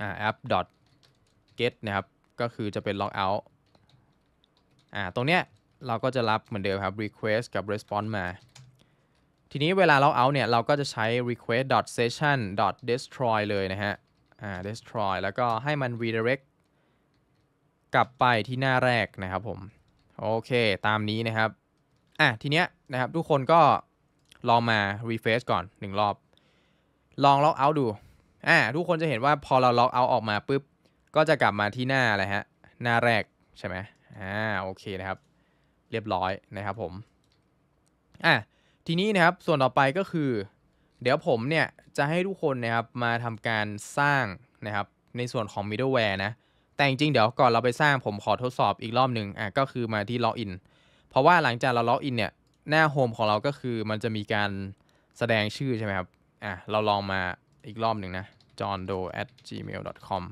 อ่า app.get นะครับ ก็คือจะเป็น log out อ่า ตรงเนี้ย เราก็จะรับเหมือนเดิมครับ request กับ response มา ทีนี้เวลา log out เนี่ย เราก็จะใช้ request session destroy เลยนะฮะ อ่า destroy แล้วก็ให้มัน redirect กลับไปที่หน้าแรกนะครับผม โอเค ตามนี้นะครับ อะ ทีเนี้ยนะครับ ทุกคนก็ลองมา refresh ก่อน 1 รอบ ลอง log out ดู อ่า ทุกคนจะเห็นว่าพอเรา log out ออกมาปุ๊บ ก็จะกลับมาที่หน้าอะไรฮะ หน้าแรกใช่ไหมอ่า โอเคนะครับ เรียบร้อยนะครับผมอะทีนี้นะครับส่วนต่อไปก็คือ เดี๋ยวผมเนี่ยจะให้ทุกคนนะครับมาทำการสร้างนะครับในส่วนของ middleware นะแต่จริงๆเดี๋ยวก่อนเราไปสร้างผมขอทดสอบอีกรอบหนึ่งอะก็คือมาที่ login เพราะว่าหลังจากเรา login เนี่ยหน้าโฮมของเราก็คือมันจะมีการแสดงชื่อใช่ไหมครับอะเราลองมาอีกรอบหนึ่งนะ johndoe at gmail com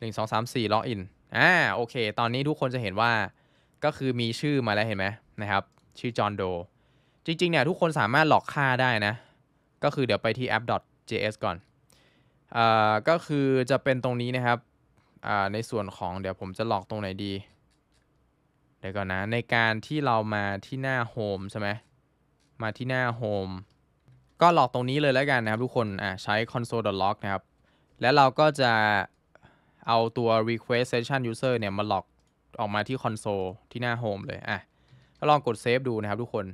1 2 3 4 login อ่าโอเค ตอนนี้ทุกคนจะเห็นว่า ก็คือมีชื่อมาแล้วเห็นไหมนะครับ ชื่อ John Doe จริงๆเนี่ยทุกคนสามารถหลอกค่าได้นะ ก็คือเดี๋ยวไปที่ app.js ก่อนอ่าก็คือจะเป็นตรงนี้นะครับอ่าในส่วนของเดี๋ยวผมจะหลอกตรงไหนดี เดี๋ยวก่อนนะ ในการที่เรามาที่หน้า home ใช่ไหมมาที่หน้า home ก็หลอกตรงนี้เลยแล้วกันนะครับทุกคนอ่าใช้ console.log นะครับ แล้วเราก็จะเอาตัว request session user เนี่ยมาหลอก ออกมาที่ console ที่หน้า home เลยอะก็ลองกด save ดูนะครับทุกคน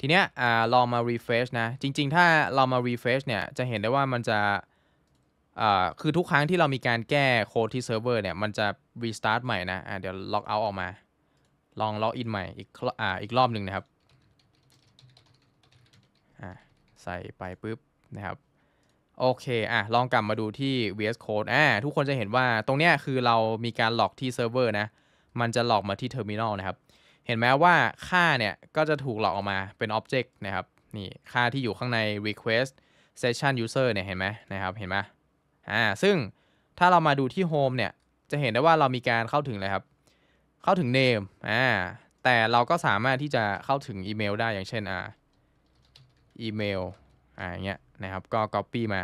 ทีเนี้ยอ่าลองมา refresh นะ จริง ๆ ถ้าเรามา refresh เนี่ย จะเห็นได้ว่ามันจะอ่าคือทุกครั้งที่เรามีการแก้โค้ดที่เซิร์ฟเวอร์เนี่ย มันจะ restart ใหม่นะอ่าเดี๋ยว log out ออกมา ลอง log in ใหม่อีกอ่าอีกรอบหนึ่งนะครับอ่าใส่ไปปุ๊บนะครับ โอเค อะ ลองกลับมาดูที่ VS Code อ่า ทุกคนจะเห็นว่าตรงเนี้ยคือเรามีการ log ที่เซิร์ฟเวอร์นะ มันจะ log มาที่ Terminal นะครับ เห็นไหมว่าค่าเนี่ย ก็จะถูก log ออกมาเป็น Object นะครับ นี่ ค่าที่อยู่ข้างใน Request Session User เนี่ย เห็นไหมนะครับ เห็นไหมอ่า ซึ่งถ้าเรามาดูที่ Home เนี่ย จะเห็นได้ว่าเรามีการเข้าถึงเลยครับ เข้าถึง Name อ่า แต่เราก็สามารถที่จะเข้าถึงอีเมลได้ อย่างเช่น อ่า อีเมล อ่าอย่างเงี้ย นะครับ ก็ Copy มา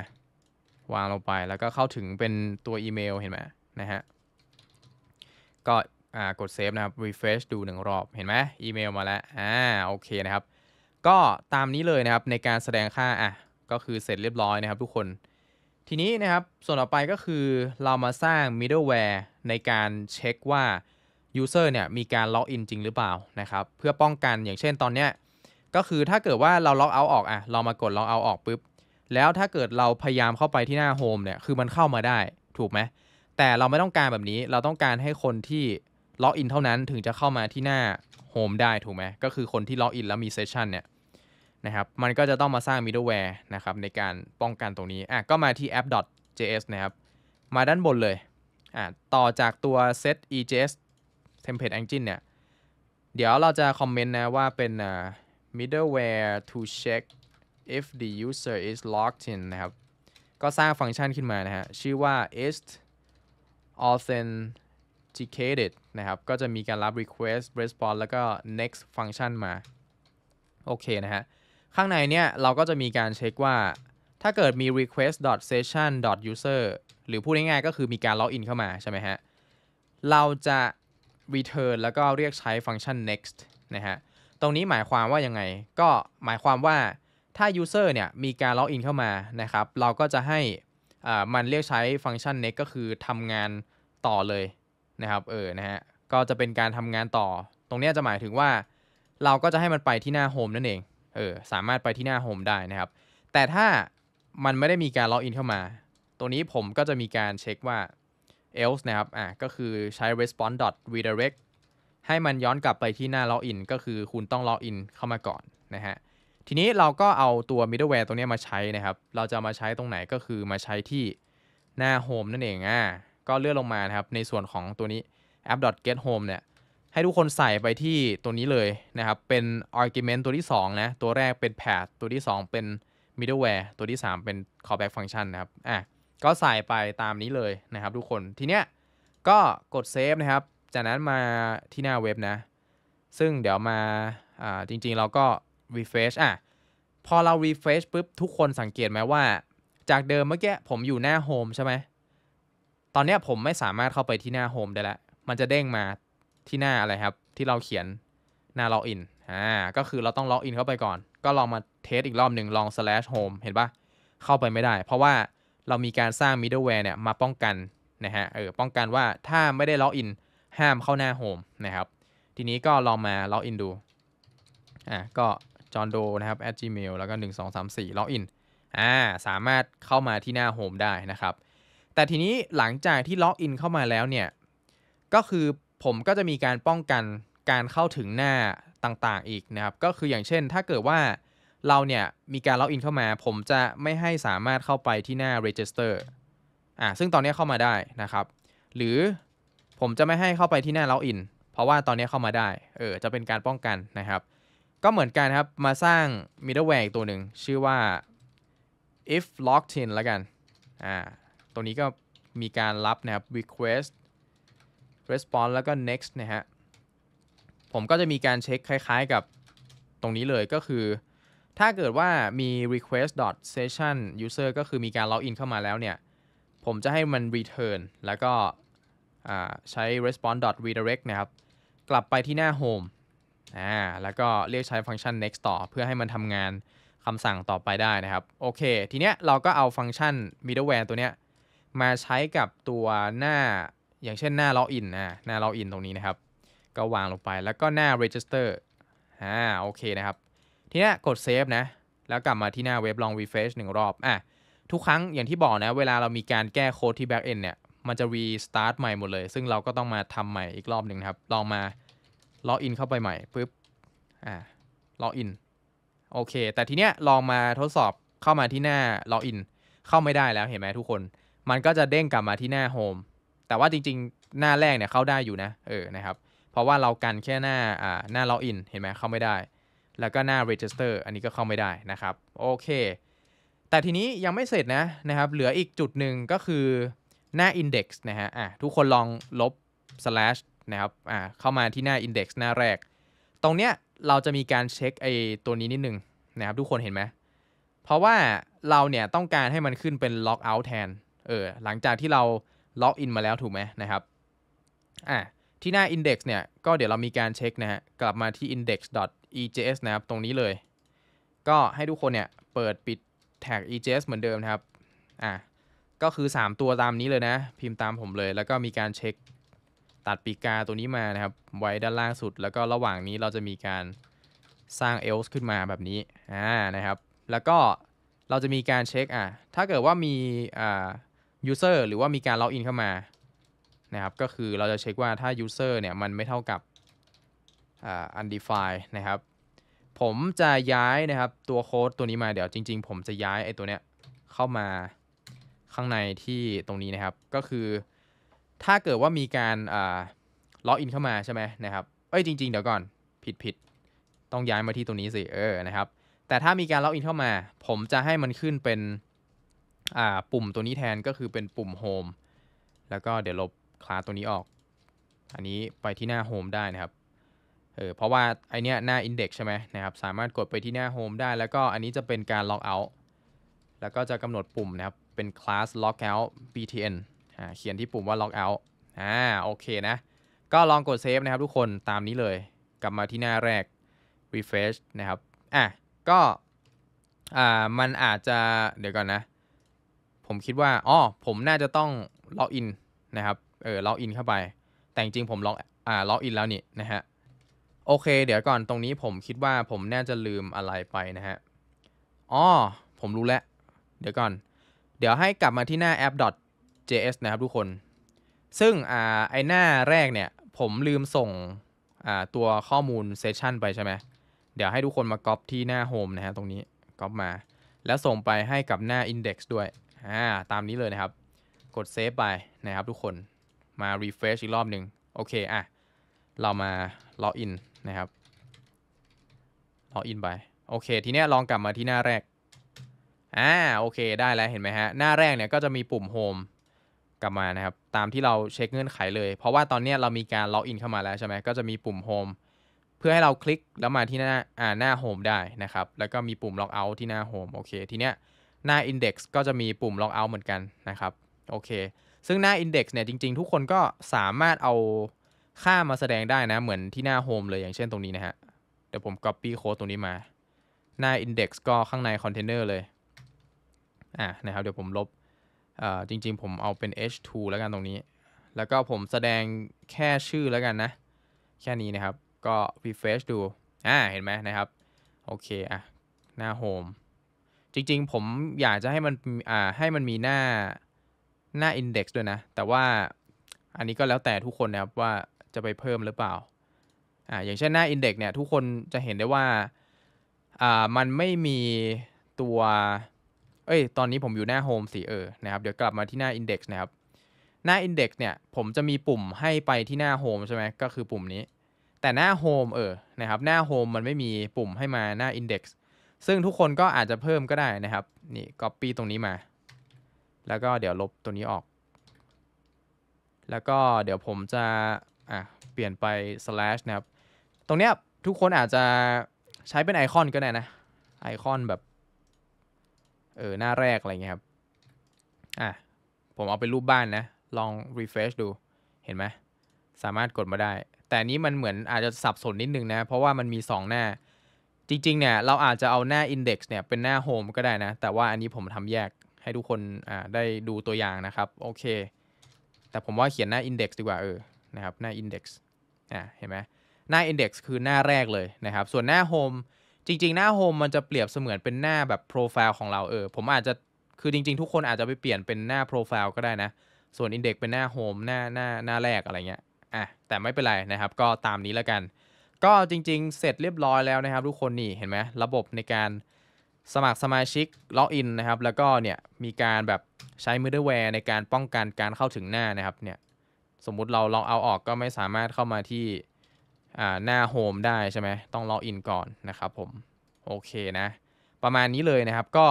วางลงไปแล้วก็เข้าถึงเป็นตัวอีเมลเห็นไหมนะฮะ ก็อ่ากดเซฟนะครับ refresh ดูหนึ่งรอบ เห็นไหมอีเมลมาแล้ว อ่า โอเคนะครับ ก็ตามนี้เลยนะครับในการแสดงค่า อะ ก็คือเสร็จเรียบร้อยนะครับทุกคน ทีนี้นะครับ ส่วนต่อไปก็คือเรามาสร้าง middleware ในการเช็คว่า user เนี่ยมีการล็อกอินจริงหรือเปล่านะครับ เพื่อป้องกันอย่างเช่นตอนเนี้ย ก็คือถ้าเกิดว่าเราล็อกเอาออก อะ เรามากดล็อกเอาออกปุ๊บ แล้วถ้าเกิดเราพยายามเข้าไปที่หน้าโฮมเนี่ยคือมันเข้ามาได้ถูกไหมแต่เราไม่ต้องการแบบนี้เราต้องการให้คนที่ล็อกอินเท่านั้นถึงจะเข้ามาที่หน้า home ได้ถูกไหมก็คือคนที่ล็อกอินแล้วมี session เนี่ยนะครับมันก็จะต้องมาสร้าง middleware นะครับในการป้องกันตรงนี้อะก็มาที่ app.js นะครับมาด้านบนเลยอ่าต่อจากตัว set EJS template engine เนี่ยเดี๋ยวเราจะคอมเมนต์นะว่าเป็น middleware to check if the user is logged in นะครับ ก็สร้างฟังก์ชันขึ้นมานะฮะ ชื่อว่า is authenticated นะครับ ก็จะมีการรับ request response แล้วก็ next ฟังก์ชันมา โอเคนะฮะ ข้างในเนี่ยเราก็จะมีการเช็คว่า ถ้าเกิดมี request session user หรือพูดง่ายๆก็คือมีการล็อกอินเข้ามาใช่ไหมฮะ เราจะ return แล้วก็เรียกใช้ฟังก์ชัน next นะฮะ ตรงนี้หมายความว่ายังไง ก็หมายความว่า ถ้า user เนี่ยมีการล็อกอินเข้ามานะครับ เราก็จะให้มันเรียกใช้ฟังก์ชัน next ก็คือทำงานต่อเลยนะครับเออนะฮะก็จะเป็นการทำงานต่อ ตรงนี้จะหมายถึงว่า เราก็จะให้มันไปที่หน้า home นั่นเองเออสามารถไปที่หน้า home ได้นะครับ แต่ถ้ามันไม่ได้มีการล็อกอินเข้ามา ตัวนี้ผมก็จะมีการเช็คว่า else นะครับอะก็คือใช้ response redirect ให้มันย้อนกลับไปที่หน้าล็อกอินก็คือคุณต้องล็อกอินเข้ามาก่อนนะฮะ ทีนี้เราก็เอาตัว middleware ตรงนี้มาใช้นะครับ เราจะมาใช้ตรงไหนก็คือมาใช้ที่หน้า home นั่นเองอะก็เลื่อนลงมานะครับ ในส่วนของตัวนี้ app.get home เนี่ย ให้ทุกคนใส่ไปที่ตัวนี้เลยนะครับ เป็น argument ตัวที่ 2 นะ ตัวแรกเป็น path ตัวที่ 2 เป็น middleware ตัวที่ 3 เป็น callback function นะครับ อะ ก็ใส่ไปตามนี้เลยนะครับ ทุกคน ทีเนี้ย ก็กดเซฟนะครับ จากนั้นมาที่หน้าเว็บนะ ซึ่งเดี๋ยวมา อ่า จริง ๆ เราก็ refresh อะ พอเรา refresh ปุ๊บ ทุกคนสังเกตไหมว่า จากเดิมเมื่อกี้ผมอยู่หน้า home ใช่ไหม ตอนนี้ผมไม่สามารถเข้าไปที่หน้า home ได้แล้ว มันจะเด้งมาที่หน้าอะไรครับ ที่เราเขียนหน้า login อ่า ก็คือเราต้อง login เข้าไปก่อน ก็ลองมาเทสอีกรอบหนึ่งลอง slash home เห็นปะเข้าไปไม่ได้ เพราะว่าเรามีการสร้าง middleware เนี่ยมาป้องกันนะฮะ เออ ป้องกันว่าถ้าไม่ได้ล็อกอินห้ามเข้าหน้า home นะครับ ทีนี้ก็ลองมาล็อกอินดู อะ ก็ John Doe นะครับ at gmail แล้วก็ 1 2 3 4ล็อกอินอ่าสามารถเข้ามาที่หน้า home ได้นะครับ แต่ทีนี้หลังจากที่ล็อกอินเข้ามาแล้วเนี่ย ก็คือผมก็จะมีการป้องกันการเข้าถึงหน้าต่างๆอีกนะครับ ก็คืออย่างเช่นถ้าเกิดว่าเราเนี่ยมีการล็อกอินเข้ามา ผมจะไม่ให้สามารถเข้าไปที่หน้า register อ่าซึ่งตอนนี้เข้ามาได้นะครับ หรือผมจะไม่ให้เข้าไปที่หน้าล็อกอินเพราะว่าตอนนี้เข้ามาได้ เออ จะเป็นการป้องกันนะครับ ก็เหมือนกันครับ มาสร้าง middleware อีกตัวหนึ่ง ชื่อว่า if logged in แล้วกัน อ่า ตัวนี้ก็มีการรับนะครับ request response แล้วก็ next นะฮะ ผมก็จะมีการเช็คคล้ายๆกับตรงนี้เลยก็คือ ถ้าเกิดว่ามี request session user ก็คือมีการล็อกอินเข้ามาแล้วเนี่ย ผมจะให้มัน return แล้วก็ใช้ response redirect นะครับ กลับไปที่หน้า home อ่าแล้วก็เรียกใช้ฟังก์ชัน next ต่อเพื่อให้มันทำงานคำสั่งต่อไปได้นะครับ โอเค ทีเนี้ยเราก็เอาฟังก์ชัน middleware ตัวเนี้ยมาใช้กับตัวหน้าอย่างเช่นหน้า login นะหน้า login ตรงนี้นะครับ ก็วางลงไปแล้วก็หน้า register อ่าโอเคนะครับ ทีนี้กด save นะ แล้วกลับมาที่หน้าเว็บลอง refresh หนึ่งรอบอะทุกครั้งอย่างที่บอกนะ เวลาเรามีการแก้โค้ดที่ back end เนี่ย มันจะ restart ใหม่หมดเลย ซึ่งเราก็ต้องมาทำใหม่อีกรอบหนึ่งครับ ลองมา login เข้าไปใหม่ปุ๊บอ่า login โอเค แต่ทีเนี้ยลองมาทดสอบเข้ามาที่หน้า login เข้าไม่ได้แล้วเห็นไหมทุกคน มันก็จะเด้งกลับมาที่หน้า home แต่ว่าจริงๆ หน้าแรกเนี่ยเข้าได้อยู่นะเออนะครับเพราะว่าเรากันแค่หน้าอ่าหน้า login เห็นไหมเข้าไม่ได้ แล้วก็หน้า register อันนี้ก็เข้าไม่ได้นะครับโอเค แต่ทีนี้ยังไม่เสร็จนะนะครับเหลืออีกจุดหนึ่งก็คือหน้า index นะฮะอะทุกคนลองลบ slash นะครับอ่าเข้ามาที่หน้า index หน้าแรก ตรงเนี้ยเราจะมีการเช็คไอตัวนี้นิดนึงนะครับทุกคนเห็นไหมเพราะว่าเราเนี่ยต้องการให้มันขึ้นเป็น log out แทนเออหลังจากที่เราล็อกอินมาแล้วถูกไหมนะครับอะที่หน้า index เนี่ยก็เดี๋ยวเรามีการเช็คนะฮะกลับมาที่ index.ejs นะครับตรงนี้เลย ก็ให้ทุกคนเนี่ยเปิดปิดแท็ก ejs เหมือนเดิมนะครับอะก็คือ 3 ตัวตามนี้เลยนะ พิมพ์ตามผมเลย แล้วก็มีการเช็ค ตัดปีกาตัวนี้มานะครับ ไว้ด้านล่างสุด แล้วก็ระหว่างนี้เราจะมีการสร้าง else ขึ้นมาแบบนี้อ่านะครับ แล้วก็เราจะมีการเช็คอะถ้าเกิดว่ามีอ่า user หรือว่ามีการล็อกอินเข้ามานะครับ ก็คือเราจะเช็คว่าถ้า user เนี่ยมันไม่เท่ากับ undefined นะครับ ผมจะย้ายนะครับตัวโค้ดตัวนี้มาเดี๋ยวจริง ๆ ผมจะย้ายไอ้ตัวเนี้ยเข้ามาข้างในที่ตรงนี้นะครับ ก็คือ ถ้าเกิดว่ามีการล็อกอินเข้ามาใช่ไหมนะครับเอ้ยจริง ๆ เดี๋ยวก่อนผิดผิดต้องย้ายมาที่ตรงนี้สิเออนะครับ แต่ถ้ามีการล็อกอินเข้ามา ผมจะให้มันขึ้นเป็นปุ่มตัวนี้แทนก็คือเป็นปุ่ม Home แล้วก็เดี๋ยวลบคลาสตัวนี้ออก อันนี้ไปที่หน้า Home ได้นะครับเออเพราะว่าไอเนี้ยหน้า Index ใช่ไหมนะครับ สามารถกดไปที่หน้า Home ได้ แล้วก็อันนี้จะเป็นการล็อกเอาท์แล้วก็จะกำหนดปุ่มนะครับ เป็นคลาส lockout btn อ่าเขียนที่ปุ่มว่า lockout อ่าโอเคนะ ก็ลองกดเซฟนะครับทุกคนตามนี้เลย กลับมาที่หน้าแรก refresh นะครับอะก็อ่ามันอาจจะเดี๋ยวก่อนนะ ผมคิดว่าอ๋อผมน่าจะต้องล็อกอินนะครับเออล็อกอินเข้าไป แต่จริงผมล็อกอ่าล็อกอินแล้วนี่นะฮะโอเค เดี๋ยวก่อนตรงนี้ผมคิดว่าผมน่าจะลืมอะไรไปนะฮะอ๋อผมรู้แล้ว เดี๋ยวก่อน เดี๋ยวให้กลับมาที่หน้า app js นะครับทุกคน ซึ่งอ่าไอหน้าแรกเนี่ย ผมลืมส่งอ่าตัวข้อมูล session ไปใช่ไหมเดี๋ยวให้ทุกคนมาก๊อปที่หน้า Home นะฮะตรงนี้ก๊อปมา แล้วส่งไปให้กับหน้า Index ด้วยอ่าตามนี้เลยนะครับ กดเซฟไปนะครับทุกคนมา refresh อีกรอบหนึ่งโอเคอะเรามาล็อกอินนะครับล็อกอินไป โอเค ทีเนี้ยลองกลับมาที่หน้าแรกอ่าโอเคได้แล้วเห็นไหมฮะ หน้าแรกเนี่ยก็จะมีปุ่ม Home กลับมานะครับ ตามที่เราเช็คเงื่อนไขเลย เพราะว่าตอนนี้เรามีการล็อกอินเข้ามาแล้วใช่ไหมก็จะมีปุ่ม Home เพื่อให้เราคลิกแล้วมาที่หน้าอ่าหน้า Home ได้นะครับ แล้วก็มีปุ่ม Log Out ที่หน้า Home โอเคทีเนี้ยหน้า Index ก็จะมีปุ่ม Log Out เหมือนกันนะครับโอเค ซึ่งหน้า Index เนี่ยจริง ๆ ทุกคนก็สามารถเอาค่ามาแสดงได้นะ เหมือนที่หน้า Home เลยอย่างเช่นตรงนี้นะฮะเดี๋ยวผม Copy โค้ดตรงนี้มาหน้า Index ก็ข้างในคอนเทนเนอร์เลยอะนะครับเดี๋ยวผมลบ จริงๆ ผมเอาเป็น h2 แล้วกันตรงนี้ แล้วก็ผมแสดงแค่ชื่อแล้วกันนะ แค่นี้นะครับ ก็ refresh ดู อ่า เห็นไหมนะครับ โอเค อะ หน้า home จริงๆ ผมอยากจะให้มัน อ่า ให้มันมีหน้า หน้า index ด้วยนะ แต่ว่าอันนี้ก็แล้วแต่ทุกคนนะครับว่าจะไปเพิ่มหรือเปล่า อ่า อย่างเช่นหน้า index เนี่ย ทุกคนจะเห็นได้ว่า อ่า มันไม่มีตัว เอ้ย ตอนนี้ผมอยู่หน้า Home สิเออ นะครับ เดี๋ยวกลับมาที่หน้า Index นะครับ หน้า Index เนี่ย ผมจะมีปุ่มให้ไปที่หน้า Home ใช่ไหม ก็คือปุ่มนี้ แต่หน้า Home เออ นะครับ หน้า Home มันไม่มีปุ่มให้มาหน้า Index ซึ่งทุกคนก็อาจจะเพิ่มก็ได้นะครับ นี่ Copy ตรงนี้มา แล้วก็เดี๋ยวลบตัวนี้ออก แล้วก็เดี๋ยวผมจะ อะ เปลี่ยนไป slash นะครับ ตรงเนี้ยทุกคนอาจจะใช้เป็นไอคอนก็ได้นะ ไอคอนแบบ เออหน้าแรกอะไรเงี้ยครับอะผมเอาเป็นรูปบ้านนะ ลอง refresh ดูเห็นไหมสามารถกดมาได้ แต่นี้มันเหมือนอาจจะสับสนนิดนึงนะ เพราะว่ามันมี 2 หน้า จริงๆเนี่ยเราอาจจะเอาหน้า index เนี่ยเป็นหน้า home ก็ได้นะ แต่ว่าอันนี้ผมทำแยกให้ทุกคนอ่าได้ดูตัวอย่างนะครับ โอเค แต่ผมว่าเขียนหน้า index ดีกว่าเออนะครับหน้า index อ่าเห็นไหมหน้า index คือหน้าแรกเลยนะครับ ส่วนหน้า home จริง ๆ หน้าโฮมมันจะเปรียบเสมือนเป็นหน้าแบบโปรไฟล์ของเราเออผมอาจจะคือจริง ๆ ทุกคนอาจจะไปเปลี่ยนเป็นหน้าโปรไฟล์ก็ได้นะ ส่วนอินเด็กเป็นหน้าโฮมหน้าหน้าหน้าแรกอะไรเงี้ยอะแต่ไม่เป็นไรนะครับ ก็ตามนี้แล้วกัน ก็จริง ๆ เสร็จเรียบร้อยแล้วนะครับ ทุกคนนี่เห็นไหมระบบในการสมัครสมาชิกล็อกอินนะครับ แล้วก็เนี่ยมีการแบบใช้ middleware ในการป้องกันการเข้าถึงหน้านะครับเนี่ยสมมุติเราลองเอาออกก็ไม่สามารถเข้ามาที่ หน้า home ได้ใช่ไหมต้องล็อกอินก่อนนะครับผม โอเคนะ ประมาณนี้เลยนะครับก็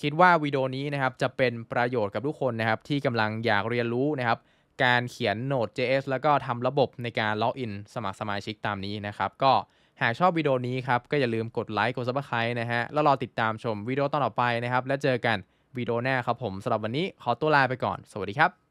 คิดว่าวิดีโอนี้นะครับจะเป็นประโยชน์กับทุกคนนะครับที่กำลังอยากเรียนรู้นะครับการเขียน Node.js แล้วก็ทำระบบในการล็อกอินสมัครสมาชิกตามนี้นะครับก็หากชอบวิดีโอนี้ครับก็อย่าลืมกดไลค์กด Subscribe นะฮะแล้วรอติดตามชมวิดีโอต่อไปนะครับ แล้วเจอกันวิดีโอหน้าครับผมสำหรับวันนี้ขอตัวลาไปก่อน สวัสดีครับ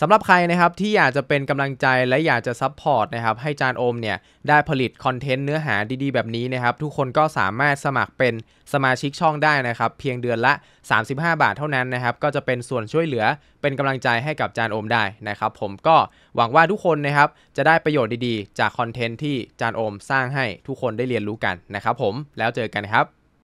สำหรับใครนะครับที่อยากจะเป็นกำลังใจและอยากจะ support นะครับให้จารย์โอมเนี่ยได้ผลิตคอนเทนต์เนื้อหาดีๆ แบบนี้นะครับทุกคนก็สามารถสมัครเป็นสมาชิกช่องได้นะครับเพียงเดือนละ 35 บาทเท่านั้นนะครับก็จะเป็นส่วนช่วยเหลือเป็นกำลังใจให้กับจารย์โอมได้นะครับผมก็หวังว่าทุกคนนะครับจะได้ประโยชน์ดีๆ จากคอนเทนต์ที่จานโอมสร้างให้ทุกคนได้เรียนรู้กันนะครับผมแล้วเจอกันครับ